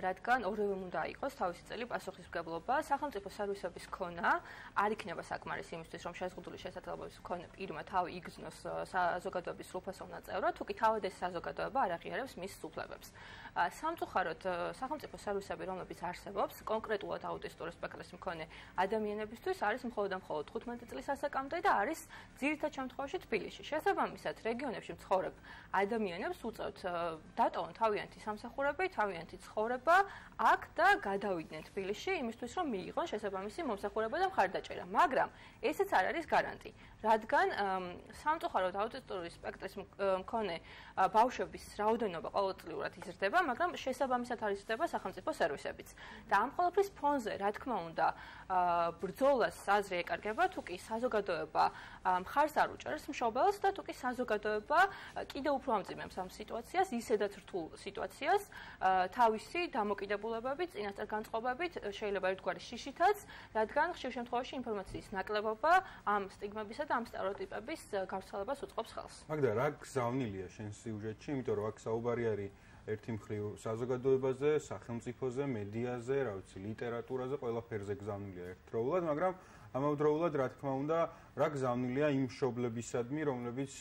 რადგან ორივე უნდა იყოს თავისი წელი პასუხისმგებლობა სახელმწიფო სერვისების ქონა არ იქნება საკმარის იმისთვის რომ შეზღუდული შესაძლებლობის მქონე პირმა თავი იგზნოს საზოგადოების სრულფასოვ ნაწევრად თუ კი თავად ეს საზოგადოება არ აღიარებს მის სუფლებებს. სამწუხაროდ სახელმწიფო სერვისები რომლებიც არსებობს კონკრეტულად აუტისტური სპექტრის მქონე ადამიანებისთვის არის მხოლოდ და მხოლოდ 15 წლის ასაკამდე და არის ძირითად შემთხვევაში თბილისში. შესაბამისად რეგიონებში მცხოვრებ ადამიანებს უწევთ დატოვონ თავიანთი სამსახურები თავიანთი ცხოვრება აქ და გადავიდნენ თბილისში იმისთვის რომ მიიღონ შესაბამისი მომსახურება და მხარდაჭერა. მაგრამ ესეც არ არის გარანტი. რადგან სამწუხაროდ აუტისტური სპექტრის მქონე ბავშვების რაოდენობა ყოველწლიურად იზრდება მაგრამ შესაბამისად არის ხდება სახელმწიფო სერვისებიც. და ამ ყოველფრის ფონზე, რა თქმა უნდა, ბრძოლას აზრი ეკარგება, თუ კი საზოგადოება მხარს არ უჭერს მშობელს და თუ კი საზოგადოება კიდევ უფრო ამძიმებს ამ სიტუაციას, ისედაც რთულ სიტუაციას, თავისი დამოკიდებულებებით, წინასწარ განწყობებით, შეიძლება ერთგვარი შიშითაც, რადგან ხშირ შემთხვევაში ინფორმაციის ნაკლებობა ამ სტიგმებისა და ამ სტერეოტიპების გავრცელებას უწყობს ხელს. მაგდა რა გზავნილია შენ სიუჟეტში, იმიტომ რომ აქ საუბარი არის ერთი მხრივ საზოგადოებაზე, სახელმწიფოზე, მედიაზე, რა ვიცი, ლიტერატურაზე, ყველაფერზე გზავნილია ერთდროულად, მაგრამ ამავდროულად, რა თქმა უნდა, რა გზავნილია იმ მშობლებისადმი, რომლებიც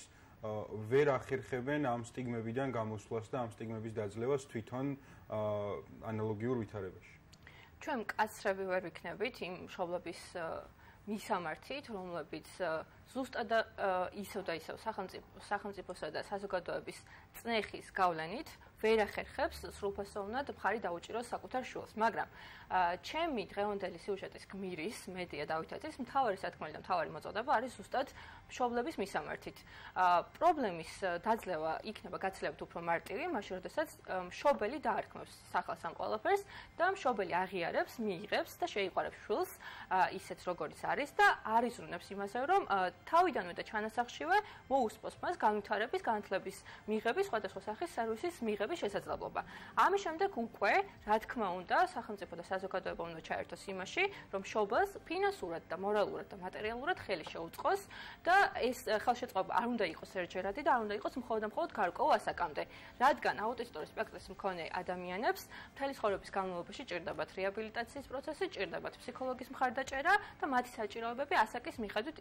ვერ ახერხებენ ამ სტიგმებიდან გამოსვლას და ამ სტიგმების დაძლევას თვითონ ანალოგიურ ვითარებაში. ჩვენ მკაცრები ვერ ვიქნებით იმ მშობლების მისამართით, რომლებიც ზუსტად ისევ და ისევ სახელმწიფო სახელმწიფოსა და საზოგადოების წნეხის გავლენით ვერ ახერხებს სრულფასოვნად მხარი დაუჭიროს საკუთარ შულს, მაგრამ ჩემი დღევანდელი სიუჟეტის გმირის მედია დავითაძის მთავარი სათქმელი და მთავარი მოწოდება არის ზუსტად მშობლების მისამართით. პრობლემის დაძლევა იქნება გაცილებით უფრო მარტივი, მაშინ როდესაც მშობელი დაარქმევს სახელს ამ ყველაფერს და მშობელი აღიარებს, მიიღებს და შეიყვარებს შულს ისეთ როგორიც არის და არიზრუნებს იმაზე, რომ თავიდანვე და ჩანასახშივე მოусპოს მას განვითარების, განათლების მიღების სხვადასხვა სახის სერვისის მიღების შესაძლებლობა. ამის შემდეგ უკვე, რა თქმა უნდა, სახელმწიფო და საზოგადოება უნდა ჩაერთოს იმაში, რომ შობელს ფინანსურად და მორალურად და მატერიალურად ხელი შეუწყოს და ეს ხელშეწყობა არ უნდა იყოს ერთჯერადი და არ უნდა იყოს მხოლოდ და მხოლოდ გარკვეულ ასაკამდე, რადგან აუტისტური სპექტრის მქონე ადამიანებს მთელი ცხოვრების განმავლობაში ჭირდებათ რეაბილიტაციის პროცესი, ჭირდებათ ფსიქოლოგის მხარდაჭერა და მათი საჭიროებები ასაკის მიხედვით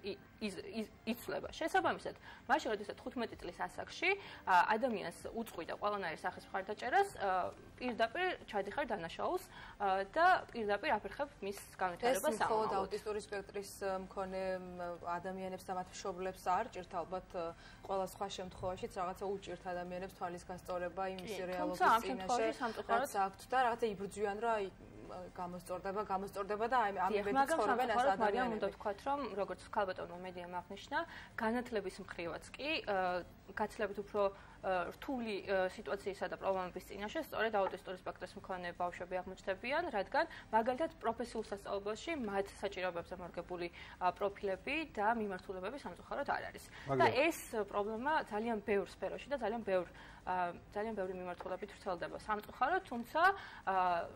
იცვლება. შესაბამისად, მაშინ როდესაც 15 წლის ასაკში ადამიანს უწყვიდა ყველანაირი სახის მხარდაჭერას, პირდაპირ ჩადიხარ დანაშაულს და პირდაპირ აფერხებ მის განვითარებას ამ. ეს მხოლოდ აუტისტური სპექტრის მქონე ადამიანებს და მათ მშობლებს არ ჭირთ ალბათ ყველა სხვა შემთხვევაშიც რაღაცა უჭირთ ადამიანებს თვალის გასწორება იმ რეალობის წინაშე. რაც აქვთ და რაღაცა იბრძვიან რა გამოსწორდება, გამოსწორდება და აი ამ მე ცხოვრობენ ასე ადამიანები. უნდა თქვათ, რომ როგორც ქალბატონო მედიამ აღნიშნა, განათლების მხრივაც კი გაცილებით უფრო რთული სიტუაციისა და პრობლემების წინაშე სწორედ აუტისტური სპექტრის მქონე ბავშვები აღმოჩნდებიან, რადგან მაგალითად პროფესიულ სასწავლებელში მათ საჭიროებებზე მორგებული პროფილები და მიმართულებები სამწუხაროდ არ არის. და ეს პრობლემა ძალიან ბევრ სფეროში და ძალიან ბევრ ძალიან ბევრი მიმართულებით ვრცელდება სამწუხაროდ, თუმცა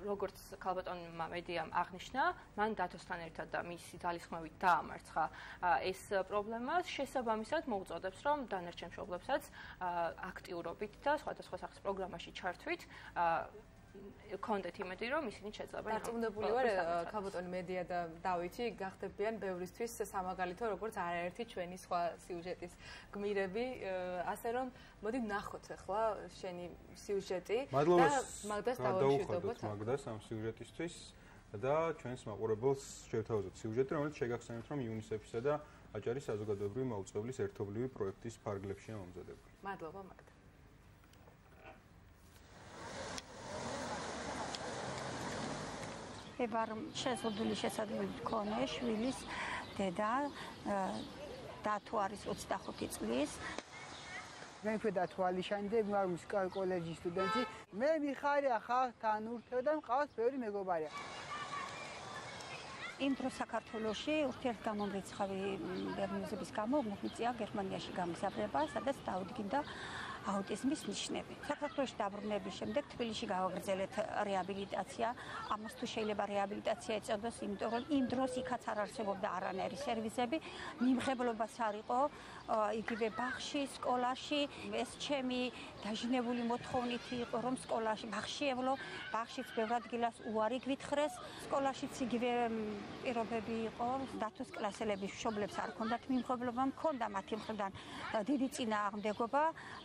როგორც ქალბატონმა მედიამ აღნიშნა, მან დათოსთან ერთად და მისი ძალისხმევით დაამარცხა. ეს პრობლემა, შესაბამისად მოუწოდებს, რომ დანარჩენ მშობლებსაც აქტიურობით და სხვადასხვა სახის პროგრამაში ჩართვით კონდეთ იმედი რომ ისინი შეძლება დარწმუნებული ვარ ქაბოტონი მედია და დავითი გახდებიან ბევრისთვის სამაგალითო როგორც არაერთი ჩვენი სხვა სიუჟეტის გმირები. ასე რომ მოდი ნახოთ ახლა შენი სიუჟეტი და მაგდას დავუშვიდობთ მაგდას ამ სიუჟეტისთვის და ჩვენს მაყურებელს შევთავაზოთ სიუჟეტი რომელიც შეგახსენებთ რომ იუნისეფისა და აჭარის საზოგადოებრივი მაუწყებლის ერთობლივი პროექტის ფარგლებშია მომზადებული მადლობა მაგდა ებარ შეზღუდული შესაძლებლობები მქონე შვილის დედა და თუ არის 25 წლის. მე ხედა თვალიშანიდე ვარ მუსიკალ კოლეჯის სტუდენტი მე მიხარია ხალხთან ურთიერთობა და მყავს ბევრი მეგობარი იმ დროს საქართველოსში ურთიერთგამომრიცხავი ბერნიზების გამო მოგვიწია გერმანიაში გამოსაბრება სადაც დაუდგინდა აუტიზმის ნიშნები. საქართველოს დაბრუნების შემდეგ თბილისში გავაგრძელეთ რეაბილიტაცია. ამას თუ შეიძლება რეაბილიტაცია ეწოდოს, იმიტომ რომ იმ დროს იქაც არ არსებობდა არანაირი სერვისები, მიმღებლობას არ იყო იგივე ბახში, სკოლაში. ეს ჩემი დაჟინებული მოთხოვნითი იყო, რომ სკოლაში ბახში ევლო, ბახშიც ბევრ ადგილას უარი გვითხრეს. სკოლაშიც იგივე პირობები იყო. დათოს კლასელების მშობლებს არ ქონდათ მიმღებლობა, მქონდა მათი მხრიდან დიდი წინააღმდეგობა,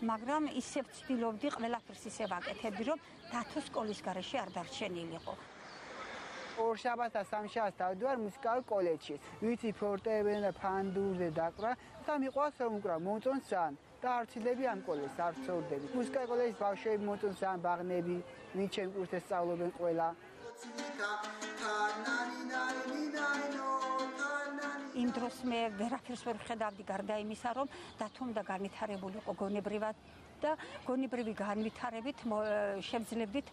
მაგრამ მაგრამ ისე ვცდილობდი ყველაფერს ისე ვაკეთებდი, რომ დათო სკოლის garaში არ დარჩენილიყო. ორ შაბათს და სამ შაბათს დავდივარ მუსიკალურ კოლეჯში. ვიცი ფორტეპიანო და ფანდურზე დაკვრა და მიყვარს რომ უკრა მოწონს ძალიან. და არცილები ამ კოლეჯს არ ვწორდები. მუსიკალურ კოლეჯის ბავშვები მოწონს ძალიან ბაღნები, ვინ ჩემ კურსზე სწავლობენ ყველა. იმ დროს მე ვერაფერს ვერ ხედავდი გარდა იმისა, რომ დათომ და განვითარებულიყო გონებრივად და გონიბრივი განვითარებით შევძლებდით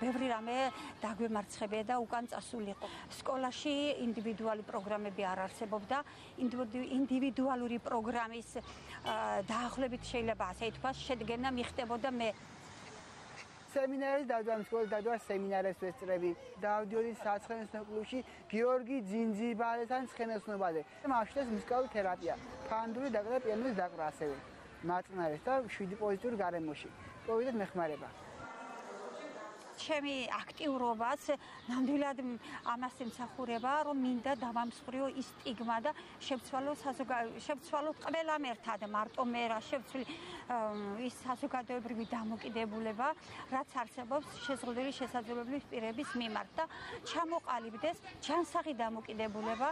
ბევრი რამე დაგვემარცხებია და უკან წასულიყო. სკოლაში ინდივიდუალი პროგრამები არ არსებობდა. ინდივიდუალური პროგრამის დაახლოებით შეიძლება ასე ითქვას, შედგენა მიხდებოდა მე სემინარის დადვარ სკოლის დადვარ სემინარებს ვესწრები. დავდიოდი საცხენოსნო კლუბში გიორგი ძინძიბალესთან ცხენოსნობაზე. მაშინ ეს მუსიკალური თერაპია, ფანდური დაკრა პიანოის დაკრა ასევე. მაწნარეს და შვიდი პოზიტიური გარემოში. მოვიდეთ მეხმარება. ჩემი აქტიურობას ნამდვილად ამას ემსახურება, რომ მინდა დავამსხვრიო ის სტიგმა და შევცვალო შევცვალო ყველამ ერთად, მარტო მე რა შევცვლი ის საზოგადოებრივი დამოკიდებულება, რაც არსებობს შეზღუდული შესაძლებლობის პირების მიმართ და ჩამოყალიბდეს ჯანსაღი დამოკიდებულება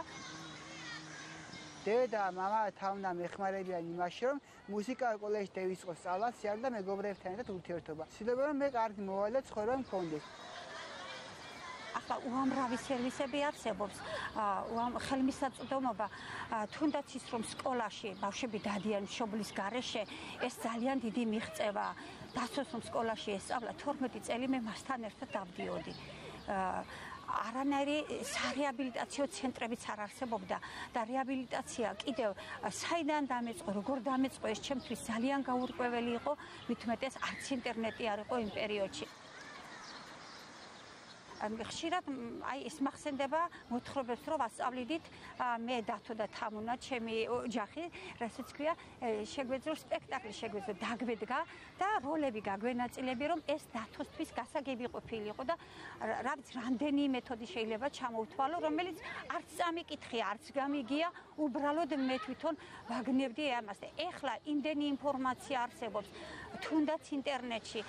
დედა მამა თავნა მეხმარებიან იმაში რომ მუსიკალურ კოლეჯში დავიწყო სწავლას სიარ და მეგობრებთან ერთად ურთიერთობა. ცდილობენ რომ მე კარგი მოვალე ცხოვრება მქონდეს. ახლა უამრავი სერვისები არსებობს. ხელმისაწვდომობა თუნდაც ის რომ სკოლაში ბავშვები დადიან მშობლის გარეშე, ეს ძალიან დიდი მიღწევა. დასოს რომ სკოლაში ესწავლა 12 წელი მე მასთან ერთად დავდიოდი. არანაირი სარეაბილიტაციო ცენტრებიც არ არსებობდა და რეაბილიტაცია კიდევ საიდან დამეწყო, როგორ დამეწყო ეს ჩემთვის ძალიან გაურკვეველი იყო, მithumetes არც ინტერნეტი არ იყო იმ პერიოდში. ხშირად აი ეს მახსენდება მოთხრობებს რომ ასწავლიდით მე დათო და თამუნა ჩემი ოჯახი რასაც ქვია შეგვეძლო სპექტაკლი შეგვეძლო დაგვედგა და როლები გაგვენაწილები რომ ეს დათოსთვის გასაგები ყოფილიყო და რა ვიცი რამდენი მეთოდი შეიძლება ჩამოვთვალო რომელიც არც წამიკითხი არც გამიგია უბრალოდ მე თვითონ ვაგნებდი ამას. და ეხლა იმდენი ინფორმაცია არსებობს. თუნდაც ინტერნეტში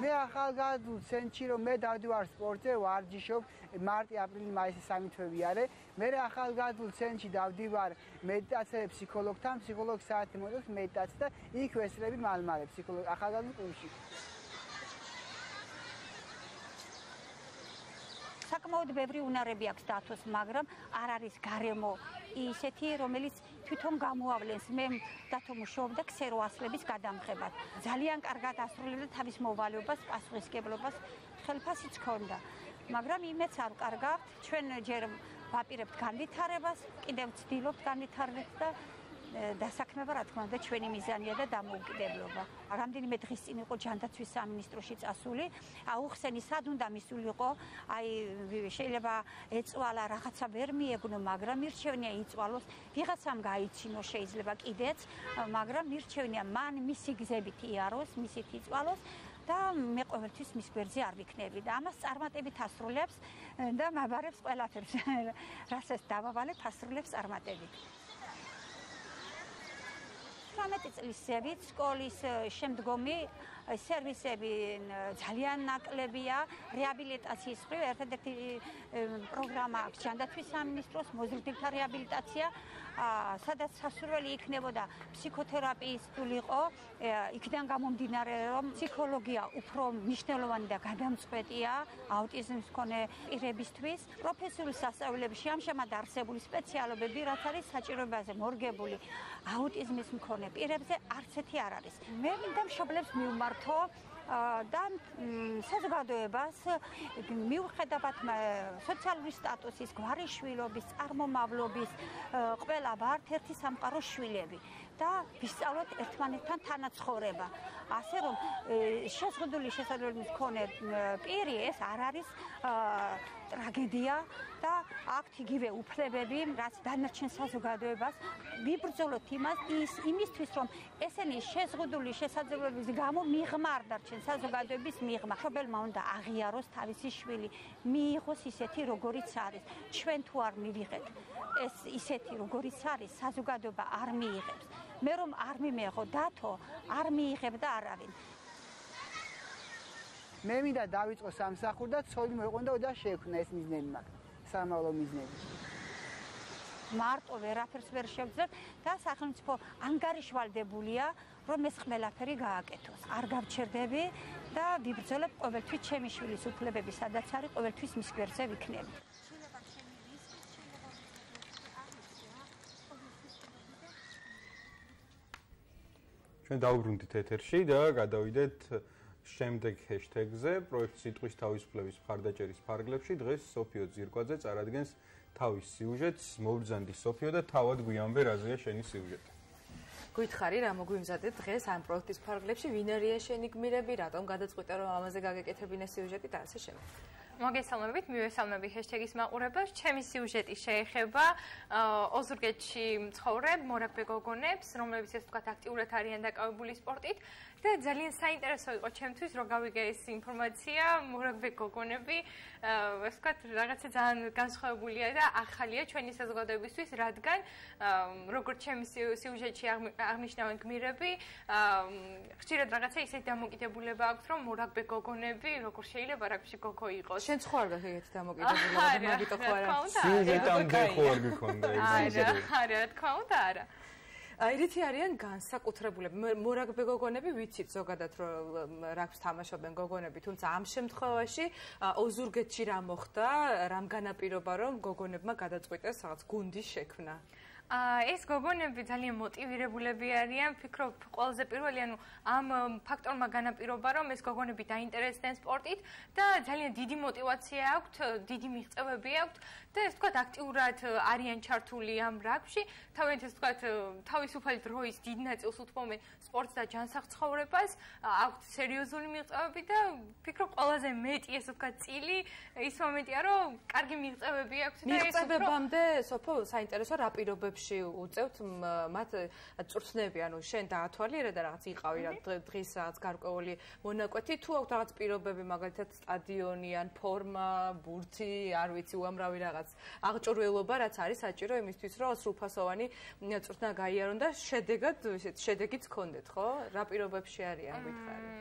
მე ახალგაზრდულ ცენტრში რომ მე დავდივარ სპორტზე ვარჯიშობ მარტი აპრილი მაისი სამი თვეები არის. მე ახალგაზრდულ ცენტრში დავდივარ მედიტაცია ფსიქოლოგთან ფსიქოლოგი საათი მოდის მედიტაცია და იქ ვესწრები მალმალე ფსიქოლოგი ახალგაზრდულ კლუბში საკმაოდ ბევრი უნარები აქვს დათოს მაგრამ არ არის გარემო ისეთი რომელიც თვითონ გამოავლენს მე დათო მუშაობდა ქსეროასლების გადამხებად. ძალიან კარგად ასრულებდა თავის მოვალეობას, პასუხისგებლობას, ხელფასიც ჰქონდა. მაგრამ იმეც არ კარგავთ, ჩვენ ჯერ ვაპირებთ განვითარებას, კიდევ ვცდილობთ განვითარებას და დასაქმება რა თქმა უნდა ჩვენი მიზანია და დამოუკიდებლობა. რამდენიმე დღის წინ იყო ჯანდაცვის სამინისტროში წასული, აუხსენი სად უნდა მისულიყო, აი შეიძლება ეწვალა რაღაცა ვერ მიეგნო, მაგრამ მირჩევნია იწვალოს, ვიღაცამ გაიცინო შეიძლება კიდეც, მაგრამ მირჩევნია მან მისი გზებით იაროს, მისით იწვალოს. და მე ყოველთვის მის გვერდზე არ ვიქნები და ამას წარმატებით ასრულებს და მაბარებს ყველაფერს. რასაც დავავალებ, ასრულებს წარმატებით. 18 წლისებით სკოლის შემდგომი სერვისები ძალიან ნაკლებია. რეაბილიტაციის მხრივ ერთადერთი პროგრამა აქვს ჯანდაცვის სამინისტროს მოზრდილთა რეაბილიტაცია სადაც სასურველი იქნებოდა ფსიქოთერაპიის სულიყო იქიდან გამომდინარე რომ ფსიქოლოგია უფრო მნიშვნელოვანი და გადამწყვეტია აუტიზმის მქონე პირებისთვის. პროფესიული სასწავლებლებში ამჟამად არსებული სპეციალობები რაც არის საჭიროებაზე მორგებული აუტიზმის მქონე პირებზე არც ერთი არ არის. მე მინდა მშობლებს მივმართო და საზოგადოებას მიუხედავად სოციალური სტატუსის, გვარიშვილობის, წარმომავლობის ყველა ვართ ერთი სამყარო შვილები და ვისწავლოთ ერთმანეთთან თანაცხოვრება. ასე რომ შეზღუდული შესაძლებლობის მქონე პირი ეს არ არის ტრაგედია და აქვთ იგივე უფლებები, რაც დანარჩენ საზოგადოებას. ვიბრძოლოთ იმას ის იმისთვის, რომ ესენი შეზღუდული შესაძლებლობის გამო მიღმა არ დარჩენ საზოგადოების მიღმა. ხობელმა უნდა აღიაროს თავისი შვილი, მიიღოს ისეთი, როგორიც არის. ჩვენ თუ არ მივიღეთ ეს ისეთი, როგორიც არის, საზოგადოება არ მიიღებს. მე რომ არ მიმეღო დათო, არ მიიღებდა არავინ. მე მინდა დავიწყო სამსახურ და ცოლი მოიყვანდა და შეექმნა ეს მიზნები მაქვს. სამავალო მიზნები. მარტო ვერაფერს ვერ შევძებ და სახელმწიფო ანგარიშვალდებულია რომ ეს ყველაფერი გააკეთოს. არ გავჩერდები და ვიბრძოლებ ყოველთვის ჩემი შვილის უფლებები, სადაც არის ყოველთვის მის გვერდზე ვიქნები. ჩვენ დაუბრუნდით ეთერში და გადავიდეთ შემდეგ ჰეშტეგზე პროექტ სიტყვის თავისუფლების მხარდაჭერის ფარგლებში დღეს სოფიო ძირკვაძე წარადგენს თავის სიუჟეტს. მოვბრძანდი სოფიო და თავად გვიამბე რაზეა შენი სიუჟეტი. გითხარი რა მოგვიმზადეთ დღეს ამ პროექტის ფარგლებში? ვინერია შენი გმირები? რატომ გადაწყვიტე რომ ამაზე გაგეკეთებინე სიუჟეტი და ასე შემდეგ? მოგესალმებით, მივესალმები ჰეშტეგის მაყურებელს. ჩემი სიუჟეტი შეეხება ოზურგეთში მცხოვრებ მორაგბე გოგონებს, რომლებიც ეს თქვათ აქტიურად არიან დაკავებული სპორტით და ძალიან საინტერესო იყო ჩემთვის რომ გავიგე ეს ინფორმაცია მურაგბე გოგონები. ასე ვთქვათ რაღაცა ძალიან განსხვავებულია და ახალია ჩვენი საზოგადოებისთვის რადგან როგორც ჩემი სიუჟეტში აღნიშნავენ გმირები ხშირად რაღაცა ისეთი დამოკიდებულება აქვს რომ მურაგბე გოგონები როგორ შეიძლება რაგში გოგო იყოს. შენ ხო არ გაგიგეთ დამოკიდებულება? მაგიტო ხო არა. სიუჟეტამდე ხო არ გქონდა ეს არა რა თქმა უნდა არა აი რითი არიან განსაკუთრებულები. მორაგბე გოგონები ვიცით ზოგადად რომ რაგს თამაშობენ გოგონები. თუმცა ამ შემთხვევაში ოზურგეთში რა მოხდა რამ განაპირობა რომ გოგონებმა გადაწყვიტეს რაღაც გუნდის შექმნა ეს გოგონები ძალიან მოტივირებულები არიან, ფიქრობ ყველაზე პირველი, ანუ ამ ფაქტორმა განაპირობა, რომ ეს გოგონები დაინტერესდნენ სპორტით და ძალიან დიდი мотивация აქვთ, დიდი მიღწევები აქვთ და ეს თქვათ აქტიურად არიან ჩართული ამ რაგბში, თავიანთ ეს თქვათ თავისუფალი დროის დიდ ნაწილს უთმობენ სპორტს და ჯანსაღ ცხოვრებას, აქვთ სერიოზული მიღწევები და ფიქრობ ყველაზე მეტი ეს თქვათ წილი ის მომენტია, რომ კარგი მიღწევები აქვთ და ეს უფრო მიღწევებამდე სოფო საინტერესო რა პირობებში ჯგუფში უწევთ მათ წვრთნები, ანუ შენ დაათვალიერე და რაღაც იყავი რა დღის რაღაც გარკვეული მონაკვეთი, თუ აქვს რაღაც პირობები, მაგალითად სტადიონი ან ფორმა, ბურთი, არ ვიცი, უამრავი რაღაც აღჭურვილობა, რაც არის საჭირო იმისთვის, რომ სრულფასოვანი წვრთნა გაიარონ და შედეგად, ისეთ შედეგიც გქონდეთ, ხო? რა პირობებში არიან გითხარი?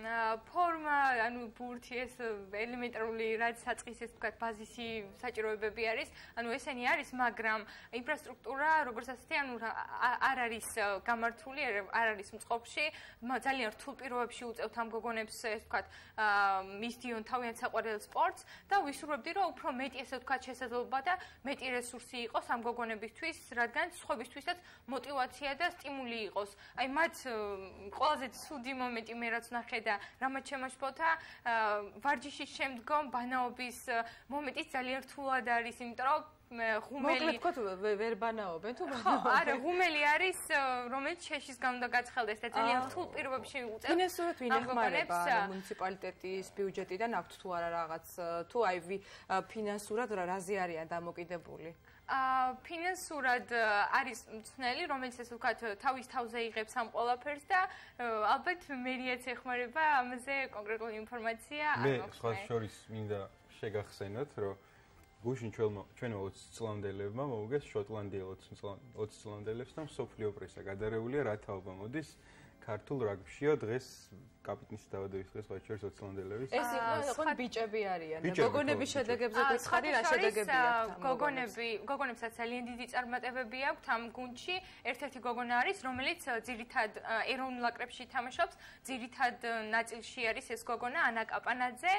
ფორმა, ანუ ბურთი ეს ელემენტარული რაც საწყის ეს თქვა ბაზისი საჭიროებები არის, ანუ ესენი არის, მაგრამ ინფრასტრუქტურა როგორც ასეთი ანუ არ არის გამართული, არ არის მწყობში, ძალიან რთულ პირობებში უწევთ ამ გოგონებს, ეს ვთქვათ, მისდიონ თავიანთ საყვარელ სპორტს და ვისურვებდი, რომ უფრო მეტი ესე ვთქვათ შესაძლებლობა და მეტი რესურსი იყოს ამ გოგონებისთვის, რადგან სხვებისთვისაც мотивация და სტიმული იყოს. აი მათ ყველაზე ცუდი მომენტი მე რაც ნახე და რამაც შემაშფოთა, ვარჯიშის შემდგომ ბანაობის მომენტიც ძალიან რთულად არის, იმიტომ რომ ღუმელი მოკლედ თქო ვერ ბანაობენ თუ ბანაობენ? არა ღუმელი არის რომელიც შეშის გამო გაგცხელდეს და ძალიან რთულ პირობებში უწევს ფინანსურად ვინ ეხმარება მუნიციპალიტეტის ბიუჯეტიდან. აქვთ თუ არა რაღაც თუ აი ფინანსურად რაზე არიან დამოკიდებული? ა ფინანსურად არის მწნელი რომელიც ესე ვქოთ თავის თავზე იღებს ამ ყველაფერს და ალბათ მერიაც ეხმარება ამაზე კონკრეტული ინფორმაცია არ მაქვს მე სხვა შორის მინდა შეგახსენოთ რომ გუშინ ჩვენო ჩვენო 20 წლამდელებმა მოუგეს შოტლანდია 20 წლამდელებს და სოფლიო პრესა გადარებულია რა თაობა მოდის ქართულ რაგბშიო დღეს კაპიტნის დაავადების დღეს ვაი ჩერს ოცლანდელების. ეს იყო ბიჭები არიან. გოგონების შედეგებზე გითხარი რა შედეგები აქვს გოგონები გოგონებსაც ძალიან დიდი წარმატებები აქვთ ამ გუნდში. ერთ-ერთი გოგონა არის რომელიც ძირითად ეროვნულ აკრებში თამაშობს ძირითად ნაწილში არის ეს გოგონა ანა კაპანაძე.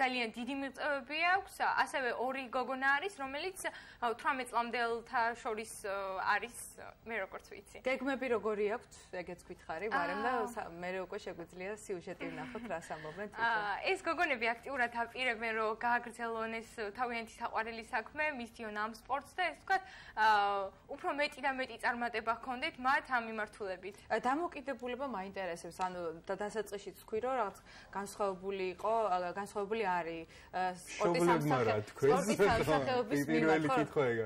ძალიან დიდი მიღწევები აქვს. ასევე ორი გოგონა არის რომელიც 18 წლამდელთა შორის არის მე როგორც ვიცი. გეგმები როგორი აქვთ? ეგეც გითხარი ვარემ და მე უკვე შეგვიძლია შეიძლება სიუჟეტი ვნახოთ, რას ამბობენ თვითონ. აა ეს გოგონები აქტიურად აპირებენ, რომ გააგრძელონ ეს თავიანთი საყვარელი საქმე, მისდიონ ამ სპორტს და ეს თქვა აა უფრო მეტი და მეტი წარმატება ჰქონდეთ მათ ამ მიმართულებით. დამოკიდებულება მაინტერესებს, ანუ დასაწყისში თქვი, რომ რაღაც განსხვავებული იყო, განსხვავებული არის სპორტის სამსახეობის პირველი კითხვა ეგა,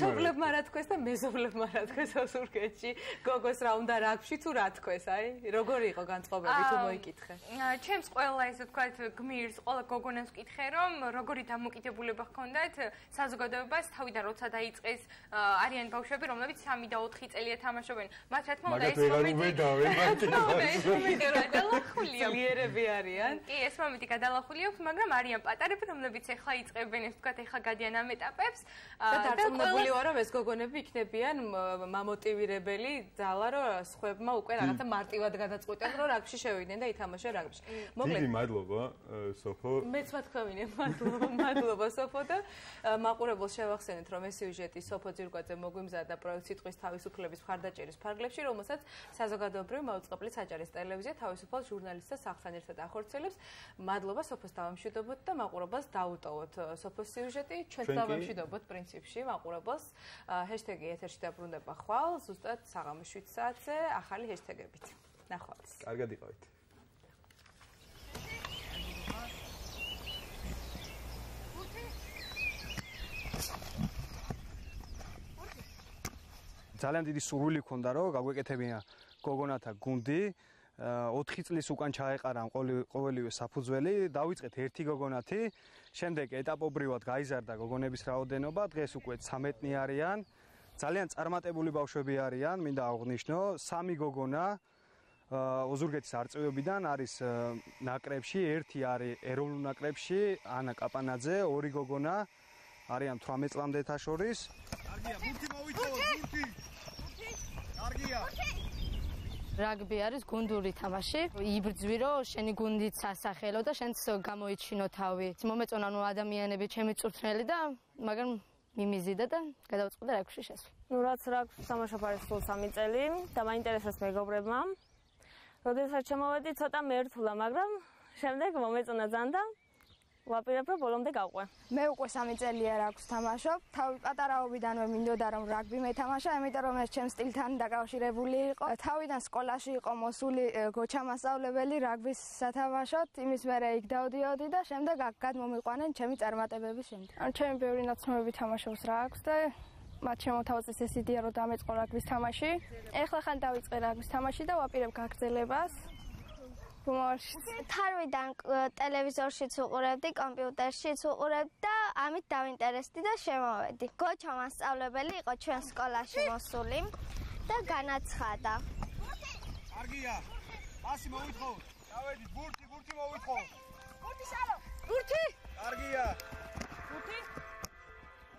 შობლებმა. რა თქვეს და მეზობლებმა რა თქვეს ოსურგეთში, გოგოს რა უნდა რაგბში თუ რა თქვეს, აი? როგორი იყო განწყობები? თუ მოიკითხე. ჩემს ყველა ესე ვთქვათ გმირს, ყველა გოგონას ვკითხე, რომ როგორი დამოკიდებულება ჰქონდათ საზოგადოებას თავიდან როცა დაიწყეს არიან ბავშვები, რომლებიც 3 და 4 წელია თამაშობენ. მათ რა თქმა უნდა ეს მომენტი გადალახულია. ძლიერები არიან. კი, ეს მომენტი გადალახულია, მაგრამ არიან პატარები, რომლებიც ეხლა იწყებენ ეს ვთქვათ ეხლა გადიან ამ ეტაპებს. და დარწმუნებული ვარ, რომ ეს გოგონები იქნებიან მამოტივირებელი ძალა, რომ სხვებმა უკვე რაღაცა მარტივად გადაწყვეტენ, რომ რაგში შევი გავიდნენ და ითამაშა რაგბში. მოკლედ დიდი მადლობა სოფო. მეც მათქვევინე მადლობა, მადლობა სოფო და მაყურებელს შევახსენეთ რომ ეს სიუჟეტი სოფო ძირკვაძე მოგვიმზადა პროექტ სიტყვის თავისუფლების მხარდაჭერის ფარგლებში, რომელსაც საზოგადოებრივი მაუწყებლი საჯარის ტელევიზია თავისუფალ ჟურნალისტთა სახთან ერთად ახორციელებს. მადლობა სოფოს დავამშვიდობოთ და მაყურებელს დაუტოვოთ სოფოს სიუჟეტი, ჩვენ დავამშვიდობოთ პრინციპში მაყურებელს. ჰეშტეგი ეთერში დაბრუნდება ხვალ, ზუსტად საღამოს 7 საათზე ახალი ჰეშტეგებით. ნახვამდის. კარგად იყავით. ძალიან დიდი სურვილი მქონდა რომ გაგვეკეთებინა გოგონათა გუნდი 4 წლის უკან ჩაეყარა ყოველივე საფუძველი, დაიწყეთ ერთი გოგონათი, შემდეგ ეტაპობრივად გაიზარდა გოგონების რაოდენობა, დღეს უკვე 13-ნი არიან. ძალიან წარმატებული ბავშვები არიან, მინდა აღვნიშნო, სამი გოგონა ოზურგეთის არწივებიდან არის ნაკრებში, ერთი არის ეროვნულ ნაკრებში, ანა კაპანაძე, ორი გოგონა არიან 18 წლამდე თაშორის. კარგია, ბურთი მოვითხოვოთ, ბურთი. ბურთი. კარგია. რაგბი არის გუნდური თამაში. იბრძვი რომ შენი გუნდიც ასახელო და შენც გამოიჩინო თავი. მომეწონა ნუ ადამიანები ჩემი წვრთნელი და მაგრამ მიმიზიდა და გადავწყვიტე რაგბში შესვლა. ნუ რაც რაგბს თამაშობ არის სულ 3 წელი და მაინტერესებს მეგობრებმა. როდესაც შემოვედი ცოტა მერტულა, მაგრამ შემდეგ მომეწონა ძალიან და ვაპირებ რომ ბოლომდე გავყვე. მე უკვე 3 წელია რაგბს თამაშობ. თავი პატარაობიდანვე მინდოდა რომ რაგბი მეთამაშა, იმიტომ რომ ეს ჩემ სტილთან დაკავშირებული იყო. თავიდან სკოლაში იყო მოსული გოჩა მასწავლებელი რაგბის სათამაშოდ, იმის მერე იქ დავდიოდი და შემდეგ აქ გადმომიყვანენ ჩემი წარმატებების შემდეგ. ან ჩემი ბევრი ნაცნობები თამაშობს რაგბს და მათ შემოთავაზეს ეს იდეა რომ დამეწყო რაგბის თამაში. ეხლა ხან დავიწყე რაგბის თამაში და ვაპირებ გაგრძელებას. გუმარში. თავიდან ტელევიზორშიც უყურებდი, კომპიუტერშიც უყურებდი და ამით დავინტერესდი და შემოვედი. გოჩა მასწავლებელი იყო ჩვენ სკოლაში მოსული და განაცხადა. კარგია. ასი მოვითხოვ. დავედი, ბურთი, ბურთი მოვითხოვ. ბურთი სალო. ბურთი. კარგია. ბურთი.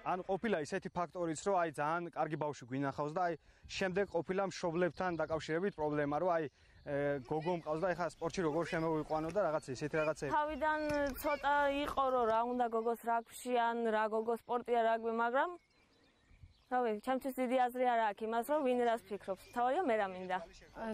ან ყოფილა ისეთი ფაქტორიც, რომ აი ძალიან კარგი ბავშვი გვინახავს და აი შემდეგ ყოფილა მშობლებთან დაკავშირებით პრობლემა, რომ აი გოგო მყავს და ეხლა სპორტში როგორ შემოვიყვანო და რაღაც ისეთი რაღაცები. თავიდან ცოტა იყო რომ რა უნდა გოგოს რაგბში ან რა გოგო სპორტია რაგბი, მაგრამ რავი, ჩემთვის დიდი აზრი არ აქვს იმას, რომ ვინ რას ფიქრობს. თავია მე რა მინდა.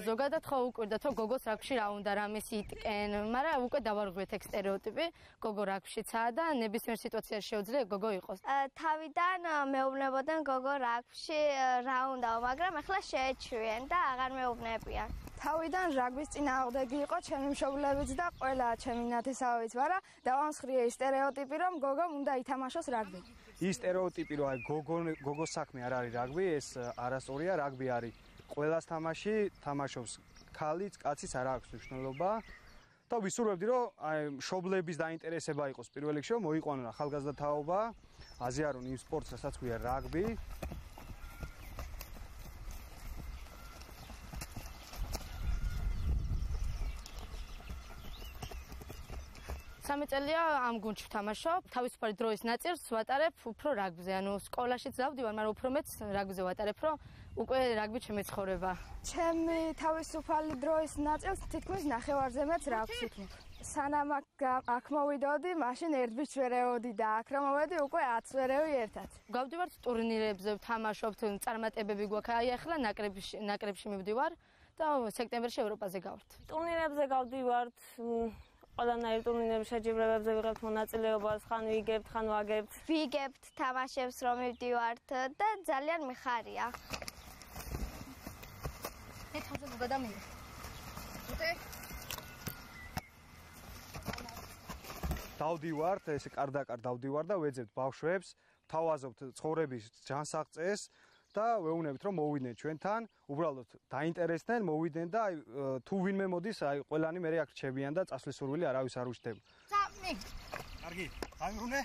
ზოგადად ხო უკვირდა თო გოგოს რაგბში რა უნდა რამეს იტკენ, მაგრამ უკვე დავარღვეთ ეგ სტერეოტიპი, გოგო რაგბშიცაა და ნებისმიერ სიტუაციაში შეუძლია გოგო იყოს. თავიდან მეუბნებოდნენ გოგო რაგბში რა უნდა, მაგრამ ახლა შეეჩვიან და აღარ მეუბნებიან. თავიდან რაგბის წინააღმდეგი იყო ჩემი მშობლებიც და ყველა ჩემი ნათესავებიც, მაგრამ დავამსხრია ის სტერეოტიპი, რომ გოგომ უნდა ითამაშოს რაგბი. ის სტერეოტიპი, რომ აი გოგო გოგოს საქმე არ არის რაგბი, ეს არასწორია, რაგბი არის ყველას თამაში, თამაშობს ქალიც, კაციც არ აქვს მნიშვნელობა. და ვისურვებდი, რომ აი მშობლების დაინტერესება იყოს პირველ რიგში, რომ მოიყვანონ ახალგაზრდა თაობა, აზიარონ იმ სპორტს, რასაც ქვია რაგბი. სამი წელია ამ გუნდში ვთამაშობ. თავისუფალი დროის ნაწილს ვატარებ უფრო რაგბზე. ანუ სკოლაშიც დავდივარ, მაგრამ უფრო მეც რაგბზე ვატარებ, რომ უკვე რაგბი ჩემი ცხოვრება. ჩემი თავისუფალი დროის ნაწილს თითქმის ნახევარზე მეც რაგბს ვიქნებ. სანამ აქ მოვიდოდი, მაშინ ერთბის ვერეოდი და აქ რომ მოვედი, უკვე 10 ვერევი ერთად. გავდივართ ტურნირებზე, ვთამაშობთ, წარმატებები გვაქვს. აი ახლა ნაკრებში ნაკრებში მივდივარ და სექტემბერში ევროპაზე გავართ. ტურნირებზე გავდივართ, ყველანაირ ტურნირებში შეჯიბრებებზე ვიღებთ მონაწილეობას, ხან ვიგებთ, ხან ვაგებთ. ვიგებთ თამაშებს რომ მივდივართ და ძალიან მიხარია. ეხლა გადამიღე. უტე დავდივართ, ესე კარდაკარ დავდივარ და ვეძებთ ბავშვებს, თავაზობთ ცხოვრების ჯანსაღწეს. და ვეუბნებით რომ მოვიდნენ ჩვენთან, უბრალოდ დაინტერესდნენ, მოვიდნენ და აი თუ ვინმე მოდის, აი ყველანი მე აქ რჩებიან და წასვლის სურვილი არავის არ უშდება. წამი. კარგი, გამიღუნე.